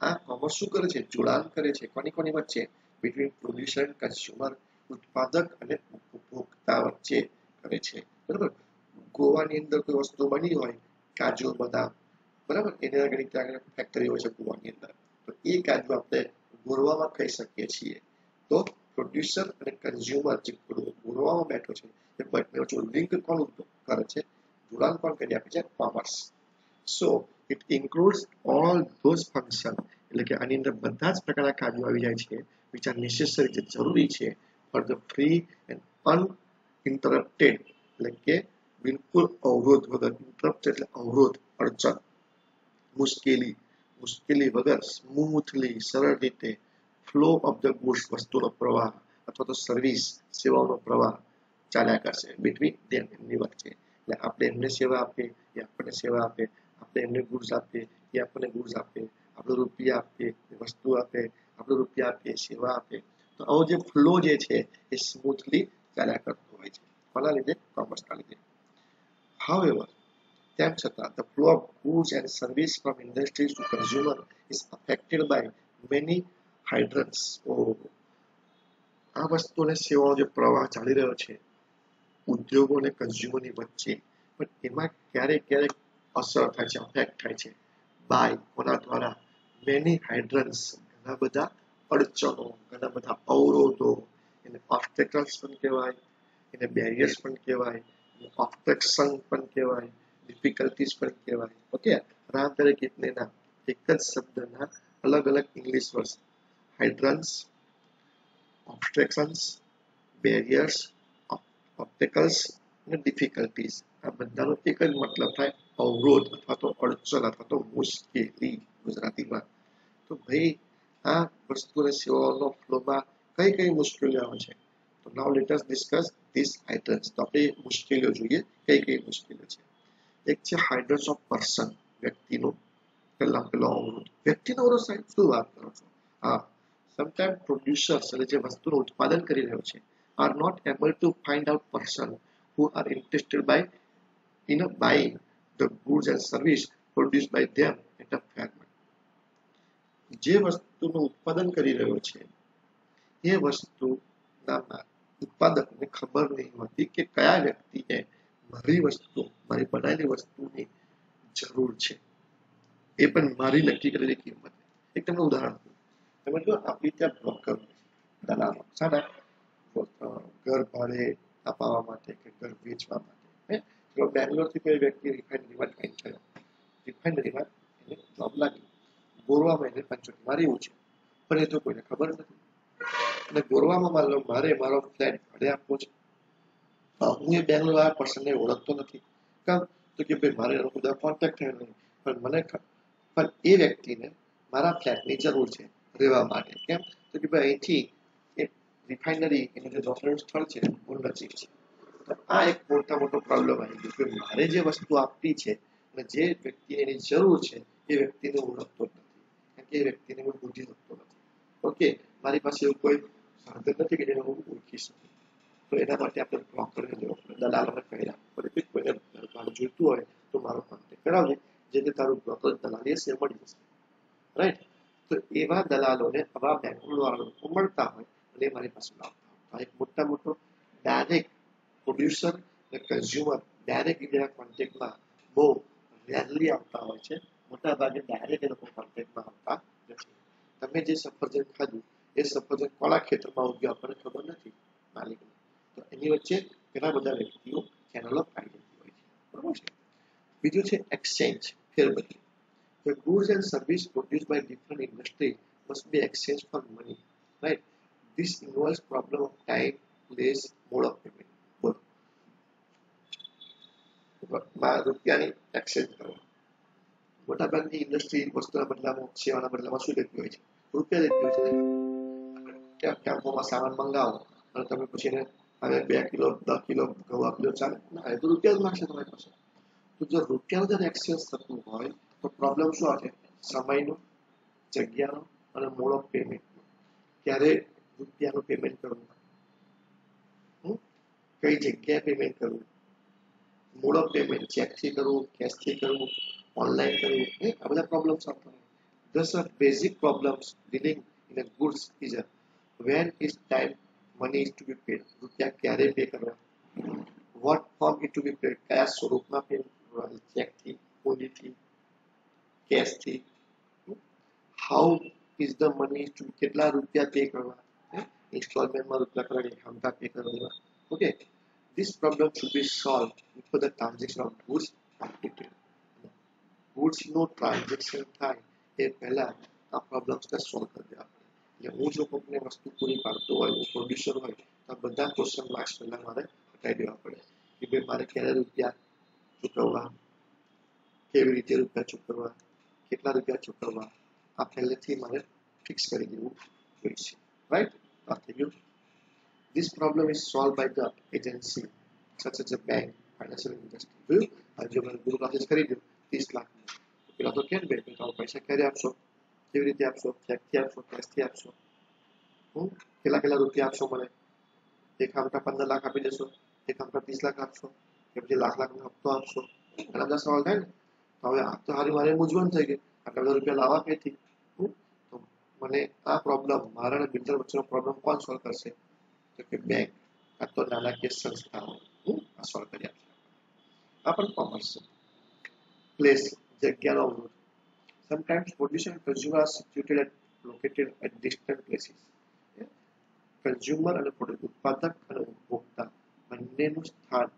આ કોમર્સ શું કરે છે? જોડાણ કરે છે. કોની કોની વચ્ચે? બિટવીન પ્રોડ્યુસર કન્ઝ્યુમર ઉત્પાદક અને ઉપભોક્તા વચ્ચે કરે છે. બરાબર? ગોવાની અંદર કોઈ વસ્તુ બની હોય, કાજુ, બદામ, બરાબર? એની આગળ ત્યાં ફેક્ટરી હોય છે ગોવાની અંદર. તો એ કાજુ આપણે ગોરવામાં કહી શકીએ છીએ. તો પ્રોડ્યુસર અને કન્ઝ્યુમર જે ગોરવામાં બેઠો છે, એ બંને વચ્ચે લિંક કોણ કરે છે? જોડાણ કોણ કરી આપે છે? Commerce so it includes all those function એટલે કે આની અંદર બધા જ પ્રકારના કાર્યો આવી જાય છે વિચ આર નેસેસરી જે જરૂરી છે for the free and uninterrupted એટલે કે બિલકુલ અવરોધ વગર ઇન્ટરપ્ટ એટલે અવરોધ, અડચણ, મુશ્કેલી મુશ્કેલી વગર સ્મૂથલી સરળ રીતે ફ્લો ઓફ ધ ગુડ્સ વસ્તુનો પ્રવાહ, અથવા તો સર્વિસ સેવાઓનો પ્રવાહ ચાલ્યા કરશે બિટવીન ધેમ એમની વચ્ચે એટલે આપણે એમને સેવા આપીએ, એ આપણને સેવા આપે આપણે એમને ગુડ્સ આપીએ એ આપણને ગુડ્સ આપે આપણે રૂપિયા આપીએ વસ્તુ આપે આપણે રૂપિયા આપીએ સેવા આપે. તો આવો જે ફ્લો જે છે એ સ્મૂથલી ચાલ્યા કરતો હોય છે. કોના લીધે? કોમર્સના લીધે. However, તેમ છતાં the flow of goods and service from industries to consumer is affected by many. Oh, આ વસ્તુ અને સેવાઓ જે પ્રવાહ ચાલી રહ્યો છે ઉદ્યોગો અને કન્ઝ્યુમરની વચ્ચે પણ એમાં ક્યારેક ક્યારેક અસર થાય છે અફેક્ટ થાય છે. બાય કોના દ્વારા? મેની હાઇડ્રન્સ ઘણા બધા અડચણો, ઘણા બધા અવરોધો, એને ઓબ્સ્ટેકલ્સ પણ કહેવાય, એને બેરિયર્સ પણ કહેવાય ઓબ્સ્ટ્રક્શન પણ કહેવાય ડિફિકલ્ટીઝ પણ કહેવાય. ઓકે રામ દરેક ઇતનેના એક જ શબ્દના અલગ અલગ English words hindrances obstructions barriers obstacles અને ડિફિકલ્ટીઝ આ બધાનો એક જ મતલબ થાય. અવરોધ અથવા તો અડચણ અથવા તો મુશ્કેલી ગુજરાતીમાં. તો ભાઈ, આ વસ્તુ અને સેવાઓનો ફ્લોમાં કઈ કઈ મુશ્કેલીઓ આવે છે? તો now let's discuss this hindrances તો આપણે મુશ્કેલીઓ જોઈએ, કઈ કઈ મુશ્કેલીઓ છે? એક છે હાઇડ્રન્સ ઓફ પર્સન વ્યક્તિનો પહેલા પેલો અવરોધ વ્યક્તિનો અવરોધ સાહેબ શું વાત કરો છો? હા સમટાઈમ પ્રોડ્યુસર્સ એટલે જે વસ્તુનું ઉત્પાદન કરી રહ્યો છે are not able to find out person who are interested by in a buying. The goods and service produced by them at a જે વસ્તુનું ઉત્પાદન કરી રહ્યો છે, એ વસ્તુના ઉત્પાદકને ખબર નહીં હોતી કે કયા વ્યક્તિને મારી વસ્તુ, મારી બનાવેલી વસ્તુની જરૂર છે. એ પણ મારી નક્કી કરેલી કિંમત. એક તમને ઉદાહરણ આપું. તમે જો આપણી ત્યાં બ્રોકર દલાલો શાના ઘર ભાડે અપાવવા માટે કે ઘર વેચવા માટે ચલો બેંગ્લોરથી કોઈ વ્યક્તિ રિફાઇનરીમાં જોઈન થયો રિફાઇનરીમાં એને જોબ લાગી ગોરવામાં એને પંચોતેરમાં રહેવું છે પણ એ તો કોઈને ખબર નથી અને ગોરવામાં માન મારે મારો ફ્લેટ ભાડે આપવો છે હું એ બેંગ્લોર આ પર્સનને ઓળખતો નથી કામ તો કે ભાઈ મારે એનો બધા કોન્ટેક્ટ થયો નહીં પણ મને પણ એ વ્યક્તિને મારા ફ્લેટની જરૂર છે રહેવા માટે કેમ તો કે ભાઈ અહીંથી એ રિફાઇનરી એનું જે રેફરન્સ સ્થળ છે બહુ નજીક છે આ એક મોટા મોટો પ્રોબ્લેમ આવી ગયો કે મારે જે વસ્તુ આપવી છે અને જે વ્યક્તિને એની જરૂર છે, એ વ્યક્તિને ઓળખતો જ નથી. કારણ કે એ વ્યક્તિને હું બુદ્ધિ શકતો નથી. ઓકે મારી પાસે એવું કોઈ સાધન નથી કે જેને હું ઓળખી શકું. તો એના માટે આપણે બ્રોકરને જવું પડે. દલાલોને રાખવું પડે કે કોઈને મારે જોઈતું હોય તો મારો કોન્ટેક્ટ કરાવજે, જેથી તારું બ્રોકર દલાલી હશે મળી જશે. રાઈટ તો એવા દલાલોને આવા બેંગ્લોર વાળા મળતા હોય અને મારી પાસે લાવતા હોય. એક મોટા મોટો ડાયરેક્ટ પ્રોડ્યુસર અને કન્ઝ્યુમર ડાયરેક્ટ એના કોન્ટેક્ટમાં બહુ રેરલી આવતા હોય છે. મોટા ભાગે ડાયરેક્ટ એ લોકો કોન્ટેક્ટમાં આવતા નથી. તમે જે સફરજન ખાધું એ સફરજન કોના ખેતરમાં ઉગ્યા આપણને ખબર નથી માલિકને. તો એની વચ્ચે ઘણા બધા વ્યક્તિઓ ચેનલો પાડી જતી હોય છે. બરોબર છે? બીજું છે એક્સચેન્જ ફેરબદલી. The goods and service produced by different industry must be exchanged for money, right? This involves problem of time, place, mode of payment. બોલો રૂપિયાની એક્સચેન્જ કરવા મોટાભાગની ઇન્ડસ્ટ્રી વસ્તુના બદલામાં, સેવાના બદલામાં શું લેતી હોય છે? રૂપિયા લેતી હોય છે. ક્યાં ટેમ્પોમાં સામાન મંગાવો અને તમે પછી એને હવે બે કિલો, દસ કિલો ઘઉં આપ્યો ચાલે. ના, એ તો રૂપિયા જ માંગશે તમારી પાસે. તો જો રૂપિયાનું જ્યારે એક્સચેન્જ થતું હોય, તો પ્રોબ્લેમ શું આવે સમયનો, જગ્યાનો અને મોડ ઓફ પેમેન્ટ ક્યારે રૂપિયાનું પેમેન્ટ કરવું? કઈ જગ્યાએ પેમેન્ટ કરવું? મોડ પેમેન્ટ ચેકથી કરવું કેશથી કરવું ઓનલાઈન કરવું એ આ બધા પ્રોબ્લેમ્સ આવતા હોય. These are basic problems dealing in a goods when is time money time to be paid રૂપિયા ક્યારે પે કરવા? What form is to be paid કયા સ્વરૂપમાં પે ચેકથી હોલીથી કેશથી how is the money to કેટલા રૂપિયા પે કરવા? ઇન્સ્ટોલમેન્ટમાં રૂપિયા કરવા કે હમતા પે કરવા. Okay this problem should be solved before the transaction of goods completed goods નો ટ્રાન્ઝેક્શન થાય એ પહેલા આ પ્રોબ્લેમ્સને સોલ્વ કરી દેવા પડે એટલે હું જો કોઈને વસ્તુ પૂરી પાડતો હોય હું પ્રોડ્યુસર હોય તો આ બધા ક્વેશ્ચન માર્ક્સ પહેલા મારે હટાવી દેવા પડે કે ભાઈ મારે ક્યારે રૂપિયા ચૂકવવા કેવી રીતે રૂપિયા ચૂકવવા કેટલા રૂપિયા ચૂકવવા આ પહેલેથી મારે ફિક્સ કરી દેવું જોઈએ રાઈટ આ થઈ ગયું This problem is solved by the agency such as a bank, financial industry. જોયું આજે મેં ગુરુ ક્લાસીસ કરી દઉં ત્રીસ લાખ પેલા તો કેમ બે તમે પૈસા ક્યારે આપશો કેવી રીતે આપશો ચેકથી આપશો કેશથી આપશો હું કેટલા કેટલા રૂપિયા આપશો મને એક આમકા પંદર લાખ આપી દેશો એક આમકા ત્રીસ લાખ આપશો કે પછી લાખ લાખનો હપ્તો આપશો ઘણા બધા સવાલ થાય ને તો હવે આ તો હારી મારે મૂંઝવણ થઈ ગઈ આટલા બધા રૂપિયા લાવવા ક્યાંથી તો મને આ પ્રોબ્લેમ મારા અને બિલ્ડર વચ્ચેનો પ્રોબ્લેમ કોણ સોલ્વ કરશે કે બેંક કાં નાણાકીય સંસ્થાઓ આ સોલ્વ કરી આપશે આ કોમર્સ પ્લેસ જગ્યાનો અવરોધ sometimes and consumer are situated at located at distant consumer અને ઉત્પાદક અને ઉપભોક્તા બંનેનું સ્થાન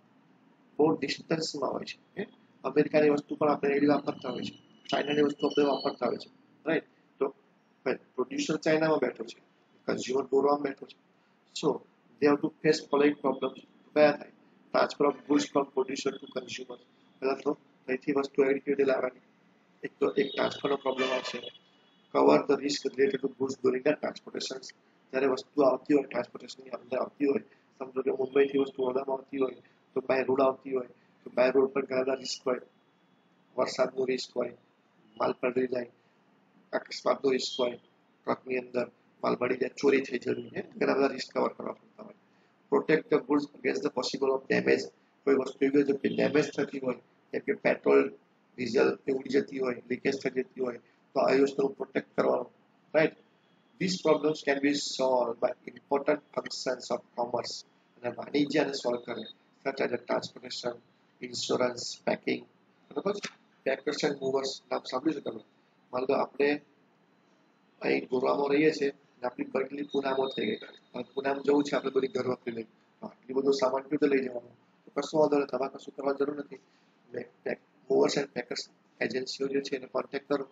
બહુ ડિસ્ટન્સમાં હોય છે અમેરિકાની વસ્તુ પણ આપણે એડી વાપરતા હોય છે ચાઇનાની વસ્તુ આપણે વાપરતા હોય છે રાઈટ તો પ્રોડ્યુસર ચાઇનામાં બેઠો છે કન્ઝ્યુમર ગોવામાં બેઠો છે સો they have to face following problems કયા થાય transfer of goods from producer to consumer પહેલા તો અહીંથી વસ્તુ એવી રીતે લાવવાની. એક તો એક ટ્રાન્સફરનો પ્રોબ્લેમ આવશે. Cover the risk related to goods during the transportation જ્યારે વસ્તુ આવતી હોય ટ્રાન્સપોર્ટેશનની અંદર આવતી હોય, સમજો કે મુંબઈથી વસ્તુ વડોદરામાં આવતી હોય, તો બાય રોડ આવતી હોય, તો બાય રોડ પર ઘણા બધા રિસ્ક હોય. વરસાદનો રિસ્ક હોય, માલ પલળી જાય અકસ્માતનો રિસ્ક હોય ટ્રકની અંદર. માલ મળી જાય ચોરી થઈ જવી ઘણા બધા રિસ્ક કવર કરવા પડતા હોય. Protect the goods against the possible of damage કોઈ વસ્તુ એવી હોય કે ડેમેજ થતી હોય, જેમ કે પેટ્રોલ ડીઝલ એ ઉડી જતી હોય લીકેજ થઈ જતી હોય, તો આ વસ્તુનું પ્રોટેક્ટ કરવાનું. Right these problems can be solved by important functions of commerce અને વાણિજ્યને સોલ્વ કરે. Such as transportation insurance packing બરાબર પેકર્સ એન્ડ મૂવર્સ નામ સાંભળ્યું છે તમે? માની લો આપણે અહીં ગોવામાં રહીએ છીએ. આપણી પગલી પુનામાં થઈ ગઈ. હવે જવું છે, આપણે બધી ઘર વખતે લઈ એટલી બધું સામાન કેવી તો લઈ જવાનું. કશું વાંધો નથી તમારે કશું કરવા જરૂર નથી. મૂવર્સ એન્ડ પેકર્સ એજન્સીઓ જે છે, એને કોન્ટેક્ટ કરો.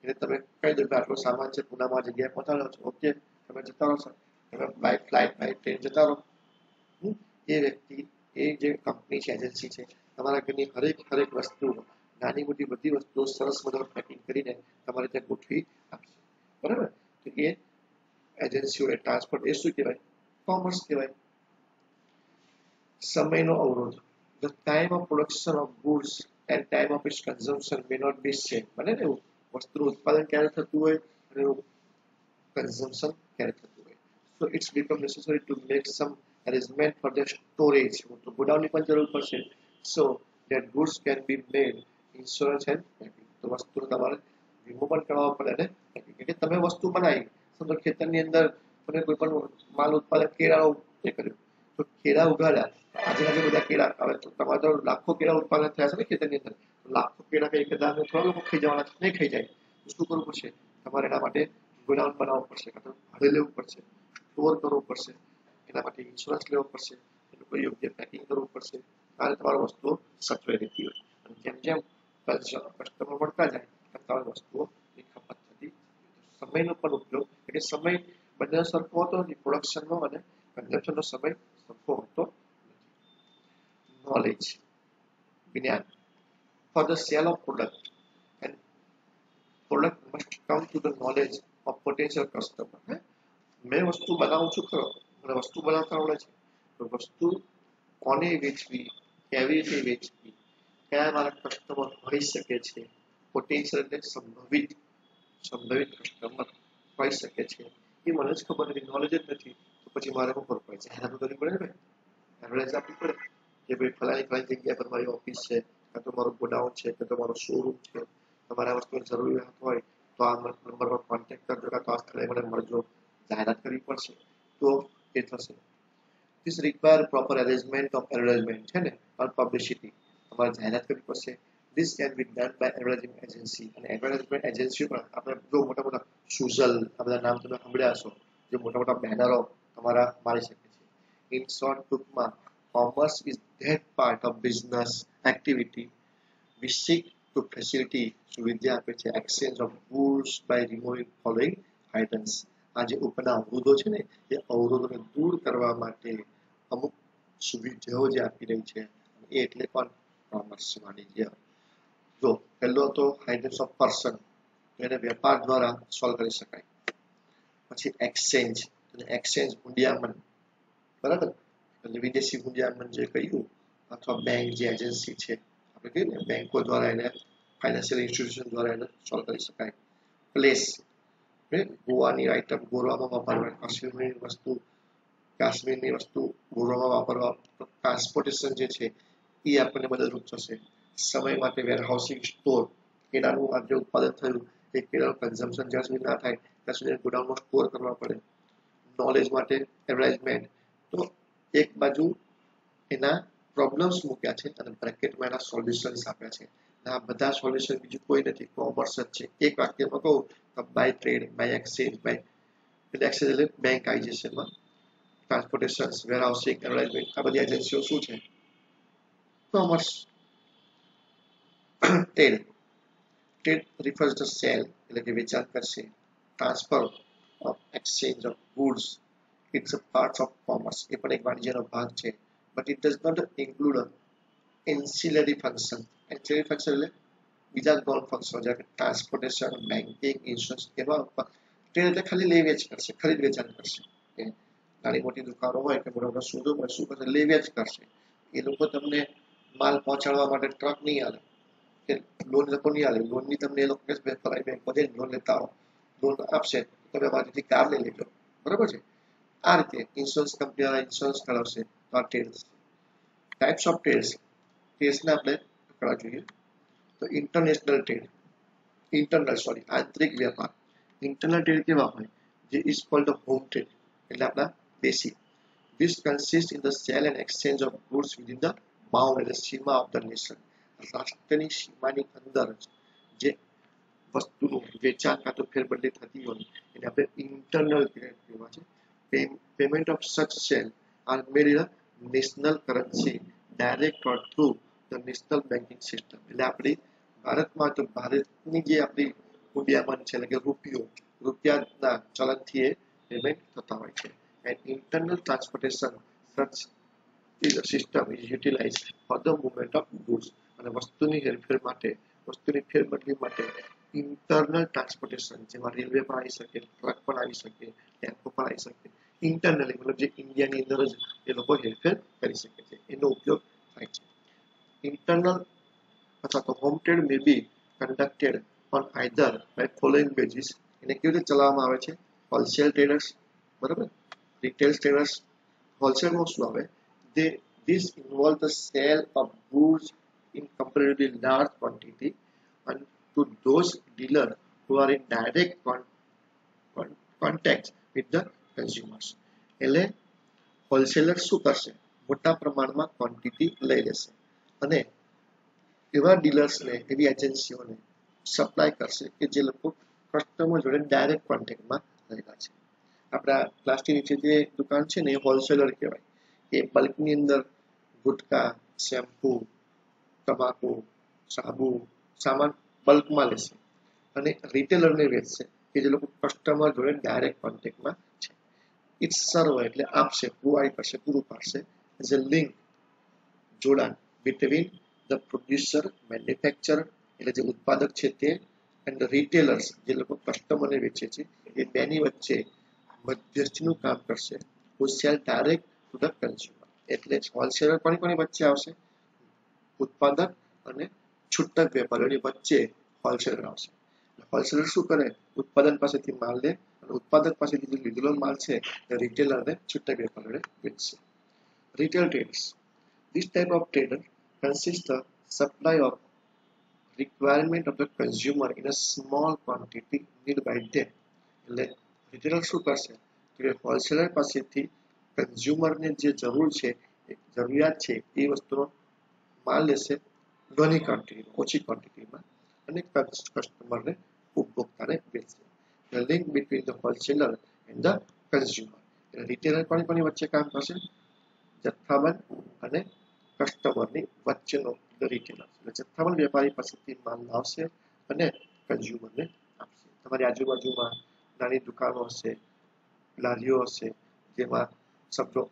એટલે તમે કહી દો કે આટલો સામાન છે, પુનામાં જગ્યાએ પહોંચાડો છો. ઓકે, તમે જતા રહો છો તમે બાય ફ્લાઇટ બાય ટ્રેન જતા રહો. એ વ્યક્તિ, એ જે કંપની છે એજન્સી છે, તમારા ઘરની હરેક હરેક વસ્તુ, નાની મોટી બધી વસ્તુઓ સરસ મજાનું પેકિંગ કરીને તમારે ત્યાં ગોઠવી આપશે. બરાબર? તો એ એજન્સીઓ એ ટ્રાન્સપોર્ટ એ શું કહેવાય કોમર્સ કહેવાય સમયનો અવરોધ the time of production of goods and time of its consumption may not be same બને ને એવું વસ્તુનું ઉત્પાદન ક્યારે થતું હોય અને કન્ઝમ્પશન ક્યારે થતું હોય so it's become necessary to make some arrangement for their storage તો ગોડાઉનની પણ જરૂર પડશે that goods can be made insurance and packing તો વસ્તુ તમારે વીમો પણ કરાવવો પડે ને packing. કે તમે વસ્તુ બનાવી સમજો ખેતરની અંદર તમે કોઈ પણ માલ ઉત્પાદન કેળા એ કર્યું, તો કેળા ઉગાડ્યા. આજે આજે બધા કેળા આવે તો તમારે તો લાખો કેળા ઉત્પાદન થયા છે ને ખેતરની અંદર. લાખો કેળા કઈ કદાચ થોડા લોકો ખાઈ જવાના છે, નહીં ખાઈ જાય. તો શું કરવું પડશે? તમારે એના માટે ગોડાઉન બનાવવું પડશે તો ભાડે લેવું પડશે, સ્ટોર કરવું પડશે, એના માટે ઇન્સ્યોરન્સ લેવો પડશે, એનું કોઈ યોગ્ય પેકિંગ કરવું પડશે. ત્યારે તમારી વસ્તુઓ સચવાઈ રહેતી હોય. અને જેમ જેમ કસ્ટમર મળતા જાય, તેમ તમારી થતી સમયનો પણ ઉપયોગ. એટલે સમય બંને સરખો હતો નથી પ્રોડક્શનનો અને કન્ઝમ્પશનનો સમય સરખો હતો નોલેજ જ્ઞાન. For the sale of product and product must come to the knowledge of potential customer? મેં વસ્તુ બનાવું છું ખરો. મને વસ્તુ બનાવતા આવડે છે. તો વસ્તુ કોને વેચવી? કેવી રીતે વેચવી? કયા મારા કસ્ટમર હોઈ શકે છે? પોટેન્શિયલ એટલે સંભવિત સંભવિત કસ્ટમર હોઈ શકે છે. એ મને જ ખબર નથી નોલેજ જ નથી. તો પછી મારે શું કરવું પડે? જાહેરાત કરવી પડે ને એડવર્ટાઇઝ આપવી પડે કે ભાઈ ફલાણી ફલાણી જગ્યા પર મારી ઓફિસ છે, કાં તો મારું ગોડાઉન છે, કે તો મારો શોરૂમ છે. તમારે આ વસ્તુની જરૂરિયાત હોય તો આ નંબર પર કોન્ટેક્ટ કરજો કાં તો આ સ્થળે મને મળજો. જાહેરાત કરવી પડશે. તો એ થશે. This require proper arrangement of advertisement છે ને? પબ્લિસિટી તમારે જાહેરાત કરવી પડશે. This can be done by advertising agency અને એડવર્ટાઇઝમેન્ટ એજન્સીઓ પણ આપણે જો મોટા મોટા સુઝલ આ બધા નામ તમે સાંભળ્યા હશો, જે મોટા મોટા બેનરો તમારા મારી શકે છે. ઇન શોર્ટ ટૂંકમાં commerce is that part of business activity we seek to facilitate સુવિધા આપે છે. Exchange of goods by removing following items. આ જે ઉપરના અવરોધો છે ને, એ અવરોધોને દૂર કરવા માટે અમુક સુવિધાઓ જે આપી રહી છે. એ એટલે પણ કોમર્સ વાણિજ્ય. જો પહેલો તો હાઇડન્સ ઓફ પર્સન એને વેપાર દ્વારા સોલ્વ કરી શકાય. પછી એક્સચેન્જ એક્સચેન્જ હુંડિયામણ બરાબર? એટલે વિદેશી હુંડિયામણ જે કહ્યું, અથવા બેંક જે એજન્સી છે, આપણે કહીએ ને બેંકો દ્વારા એને ફાઇનાન્શિયલ ઇન્સ્ટિટ્યુશન દ્વારા એને સોલ્વ કરી શકાય. પ્લેસ ગોવાની આઈટમ ગોરવામાં વાપરવા કાશ્મીરની વસ્તુ કાશ્મીરની વસ્તુ ગોરવામાં વાપરવા. ટ્રાન્સપોર્ટેશન જે છે, એ આપણને મદદરૂપ થશે. સમય માટે વેરહાઉસિંગ સ્ટોર કેળાનું આ જે ઉત્પાદન થયું. એ કેળાનું કન્ઝમ્પશન જ્યાં સુધી ના થાય, ત્યાં સુધી ગોડાઉનમાં સ્ટોર કરવા પડે. નોલેજ માટે એડવર્ટાઇઝમેન્ટ તો એક બાજુ એના પ્રોબ્લેમ્સ મૂક્યા છે અને બ્રેકેટમાં એના સોલ્યુશન્સ આપ્યા છે. આ બધા સોલ્યુશન બીજું કોઈ નથી. કોમર્સ જ છે. એક વાક્યમાં કહું તો by trade by exchange by એટલે એક્સચેન્જ એટલે બેંક આવી ટ્રાન્સપોર્ટેશન વેરહાઉસિંગ એડવર્ટાઇઝમેન્ટ આ બધી એજન્સીઓ શું છે? Commerce trade trade refers the sale એટલે કે વેચાણ કરશે. Transfer of exchange of goods it's a part of commerce એ પણ એક વાણિજ્યનો ભાગ છે. But it does not include ancillary function ancillary function એટલે બીજા ગોલ ફંક્શન જેમ કે ટ્રાન્સપોર્ટેશન બેન્કિંગ ઇન્સ્યોરન્સ એવા ટ્રેન એટલે ખાલી લે વેચ કરશે, ખરીદ વેચાણ કરશે. નાની મોટી દુકાનો હોય કે મોટા મોટા સુદો હોય, શું કરશે લે વેચ કરશે. એ લોકો તમને માલ પહોંચાડવા માટે ટ્રક નહીં આલે કે લોન લોકો નહીં આલે લોનની તમને એ લોકો ફલાઈ બેંકમાં જઈને લોન લેતા હો લોન આપશે, તમે અમારીથી કાર લઈ લેજો. બરાબર છે? આ રીતે ઇન્સ્યોરન્સ કંપની વાળા ઇન્સ્યોરન્સ કરાવશે, તો આ ટ્રેડ ટાઈપ્સ ઓફ ટ્રેડ્સ ટ્રેડ્સને આપણે કરવા જોઈએ. તો ઇન્ટરનેશનલ ટ્રેડ ઇન્ટરનલ સોરી આંતરિક વેપાર ઇન્ટરનલ ટ્રેડ કેવા હોય? જે ઇઝ કોલ્ડ હોમ ટ્રેડ એટલે આપણા દેશી. This consists in the sale and exchange of goods within the bound એટલે સીમા of the nation. રાષ્ટ્રની સીમાની અંદર જે વસ્તુનું વેચાણ કાં તો ફેરબદલી થતી હોય, એને આપણે ઇન્ટરનલ ટ્રેડ કહેવા છે. Payment of such sale are made national currency direct or through the national banking system એટલે આપણી ભારતમાં તો ભારતની જે આપણી મૂલ્યમાન છે, એટલે કે રૂપિયો, રૂપિયાના ચલનથી એ પેમેન્ટ થતા હોય છે. And internal transportation system is utilized for the movement of goods. અને વસ્તુની હેરફેર માટે, વસ્તુની ફેરબદલી માટે ઇન્ટરનલ ટ્રાન્સપોર્ટેશન જેમાં રેલવે પણ આવી શકે ટ્રક પણ આવી શકે, ટેમ્પો પણ આવી શકે ઇન્ટરનલી મતલબ જે ઇન્ડિયાની અંદર જ એ લોકો હેરફેર કરી શકે છે, એનો ઉપયોગ થાય છે. ઇન્ટરનલ અથવા તો home trade may be conducted on either by following basis એને કેવી રીતે ચલાવવામાં આવે છે? હોલસેલ ટ્રેડર્સ બરાબર? રિટેલ ટ્રેડર્સ હોલસેલમાં શું આવે? They this involve the sale of goods in comparatively large quantity and to those dealers who are in direct con, con, contact with the consumers. એટલે હોલસેલર શું કરશે? મોટા પ્રમાણમાં ક્વોન્ટિટી લઈ લેશે. અને એવા ડીલર્સને એવી એજન્સીઓને સપ્લાય કરશે કે જે લોકો કસ્ટમર જોડે ડાયરેક્ટ કોન્ટેક્ટમાં રહેલા છે. આપણા પ્લાસ્ટિક નીચે જે દુકાન છે ને એ હોલસેલર કહેવાય. એ બલ્કની અંદર ગુટકા શેમ્પુ તમાકુ, સાબુ, સામાન બલ્કમાં લેશે. અને રિટેલરને વેચશે, કે જે લોકો કસ્ટમર જોડે ડાયરેક્ટ કોન્ટેક્ટમાં છે. ઇટ્સ સર્વ એટલે આપશે પ્રોવાઈડ કરશે પૂરું પાડશે એઝ અ લિંક જોડાણ બિટવીન ધ પ્રોડ્યુસર મેન્યુફેક્ચર એટલે જે ઉત્પાદક છે તે એન્ડ રિટેલર્સ જે લોકો કસ્ટમરને વેચે છે, એ બેની વચ્ચે મધ્યસ્થીનું કામ કરશે. હોલસેલ ડાયરેક્ટ to the એટલે હોલસેલર કોની કોની વચ્ચે આવશે ઉત્પાદક અને છૂટક વેપારીઓની વચ્ચે હોલસેલર આવશે. હોલસેલર શું કરે? ઉત્પાદન પાસેથી માલ લે અને ઉત્પાદક પાસેથી જે લીધેલો માલ છે તે રિટેલરને છૂટક વેપારીઓને વેચશે. Retail traders This type of trader consists the supply of requirement of the consumer in a small quantity need by એટલે રિટેલર શું કરશે? કે હોલસેલર પાસેથી કન્ઝ્યુમરને જે જરૂર છે જરૂરિયાત છે, એ વસ્તુનો માલ લેશે ઘણી ક્વોન્ટિટીમાં ઓછી ક્વોન્ટિટીમાં અને કસ્ટમરને ઉપભોક્તાને વેચશે The link between the wholesaler and the consumer. એટલે રિટેલર કોની કોની વચ્ચે કામ કરશે જથ્થાબંધ અને કસ્ટમરની વચ્ચેનો રિટેલર એટલે જથ્થાબંધ વેપારી પાસેથી માલ લાવશે અને કન્ઝ્યુમરને આપશે. તમારી આજુબાજુમાં નાની દુકાનો હશે, લારીઓ હશે, જેમાં શબ્દો,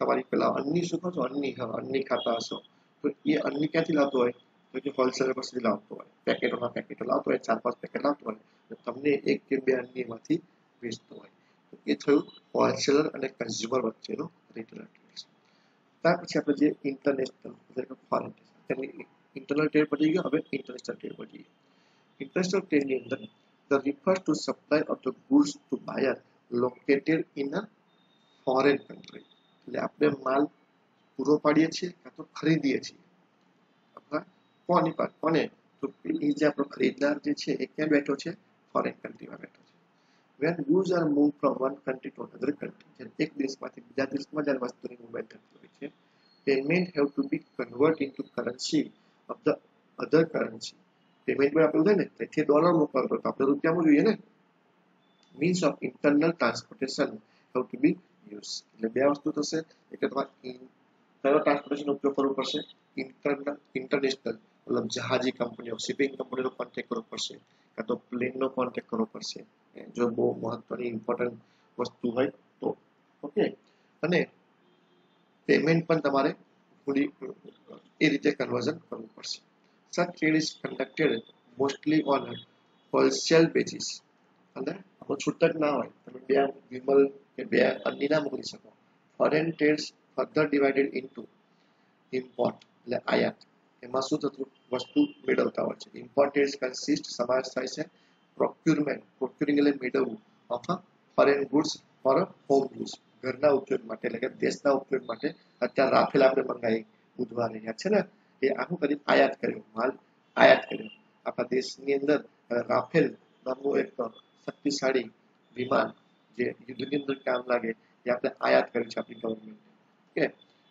તમારી પેલા અન્ની શું કહો છો? અન્ની અન્ની ખાતા હશો. તો એ અન્ની ક્યાંથી લાવતો હોય તો કે હોલસેલર પાસેથી લાવતો હોય પેકેટોના પેકેટો લાવતો હોય ચાર પાંચ પેકેટ લાવતો હોય તમને એક કે બે અન્નીમાંથી વેચતો હોય તો એ થયું હોલસેલર અને કન્ઝ્યુમર વચ્ચેનો રિટેલર ત્યાર પછી આપણે જે ઇન્ટરનેશનલ ફોરેન તેની ઇન્ટરનલ ટ્રેડ પડી ગયો હવે ઇન્ટરનેશનલ ટ્રેડ પડી ગયો ઇન્ટરનેશનલ ટ્રેડની અંદર the refers to supply of the goods to buyer located in a foreign country એટલે આપણે માલ પૂરો પાડીએ છીએ કાં તો ખરીદીએ છીએ? અથવા કોની પાસે કોને? તો એ જે આપણો ખરીદનાર જે છે, એ ક્યાં બેઠો છે? ફોરેન કન્ટ્રીમાં બેઠો છે. When goods are move from one country to another country જ્યારે એક દેશમાંથી બીજા દેશમાં જ્યારે વસ્તુની મુવમેન્ટ થતી હોય છે payment have to be convert into currency of the other currency payment પણ આપણે થાય ને, તેથી ડોલર મોકલતો તો આપણે રૂપિયામાં જોઈએ ને? Means of internal transportation have to be use એટલે બે વસ્તુ થશે. એક તમારે કયો ટ્રાન્સપોર્ટેશન ઉપયોગ કરવો પડશે. ઇન્ટરનેશનલ મતલબ જહાજી કંપનીઓ શિપિંગ કંપનીનો કોન્ટેક્ટ કરવો પડશે. કાં તો પ્લેનનો કોન્ટેક્ટ કરવો પડશે. જો બહુ મહત્વની ઇમ્પોર્ટન્ટ વસ્તુ હોય તો. ઓકે અને પેમેન્ટ પણ તમારે પૂરી, એ રીતે કન્વર્ઝન કરવું પડશે. Such trade is conducted mostly on wholesale basis અને છૂટક ના હોય. તમે બે વિમલ કે બે અન્ય ના મોકલી શકો. Foreign trades further divided into import એટલે આયાત. એમાં શું થતું? વસ્તુ મેળવતા હોય છે. ઇમ્પોર્ટ ટ્રેડ્સ કન્સિસ્ટ સમાવેશ થાય છે પ્રોક્યુરમેન્ટ પ્રોક્યુરિંગ એટલે મેળવવું. Of foreign goods for home use ઘરના ઉપયોગ માટે, એટલે કે દેશના ઉપયોગ માટે અત્યારે રાફેલ આપણે મંગાવી બુધવારે યાદ છે ને, એ આખું કરી આયાત કર્યો, માલ આયાત કર્યો. આપણા દેશની અંદર રાફેલ નામનું એક શક્તિશાળી વિમાન જે યુદ્ધની અંદર કામ લાગે, એ આપણે આયાત કર્યું છે આપણી ગવર્મેન્ટ કે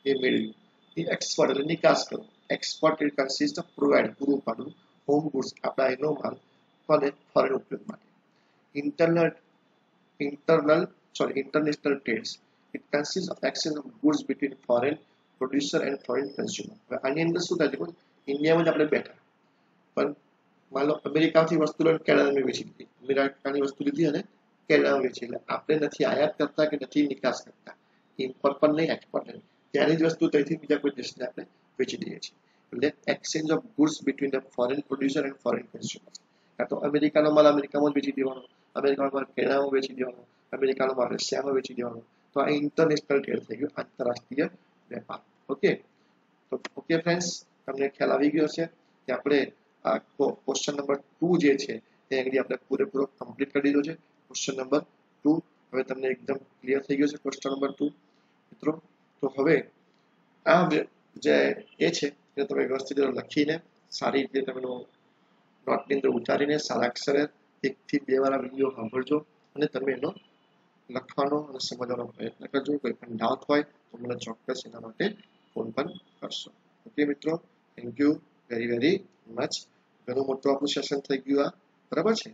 એ મેળવ્યું એ એક્સપોર્ટ एक्सपोर्टर निकास કરો एक्सपोर्टेड कंसिस्ट ऑफ प्रोवाइड પૂરું પાડવું હોમ ગુડ્સ આપણા એનો માલ અને ફોરેન ઉપયોગ માટે internal internal sorry international trades it consist of exchange of goods between foreign producer and foreign consumer હવે આની અંદર શું થાય ઇન્ડિયામાં જ આપણે બેઠા પણ માન લો અમેરિકાથી વસ્તુ લઈને કેનેડામાં વેચી દીધી અમેરિકાની વસ્તુ લીધી અને કેનેડામાં વેચી એટલે આપણે નથી આયાત કરતા કે નથી નિકાસ કરતા ઇમ્પોર્ટ પણ નહીં એક્સપોર્ટ નહીં ત્યારે જ વસ્તુ ત્યાંથી બીજા કોઈ દેશને આપણે વેચી દઈએ છીએ. એટલે exchange of goods between the foreign producer and foreign consumer કાં તો અમેરિકાનો માલ અમેરિકામાં જ વેચી દેવાનો, અમેરિકાનો માલ કેનામાં વેચી દેવાનો, અમેરિકાનો માલ રશિયામાં વેચી દેવાનો. તો આ ઇન્ટરનેશનલ ટ્રેડ થઈ ગયું, આંતરરાષ્ટ્રીય વેપાર. ઓકે? તો ઓકે ફ્રેન્ડ્સ તમને ખ્યાલ આવી ગયો છે કે આપણે આ ક્વેશ્ચન નંબર ટુ જે છે આગળ આપણે પૂરેપૂરો કમ્પ્લીટ કરી દીધો છે. ક્વેશ્ચન નંબર ટુ હવે તમને એકદમ ક્લિયર થઈ ગયો છે ક્વેશ્ચન નંબર ટુ મિત્રો, તો હવે આ જે એ છે, એ તમે વ્યવસ્થિત લખીને, સારી રીતે તમે નોટની અંદર ઉતારીને, સારા અક્ષરે એકથી બે વાર વીડિયો સાંભળજો અને તમે એનો લખવાનો અને સમજવાનો પ્રયત્ન કરજો. કોઈ પણ ડાઉટ હોય તો મને ચોક્કસ એના માટે ફોન પણ કરશો. ઓકે મિત્રો? Thank you very very much ઘણું મોટું આપણું સેશન થઈ ગયું આ. બરાબર છે?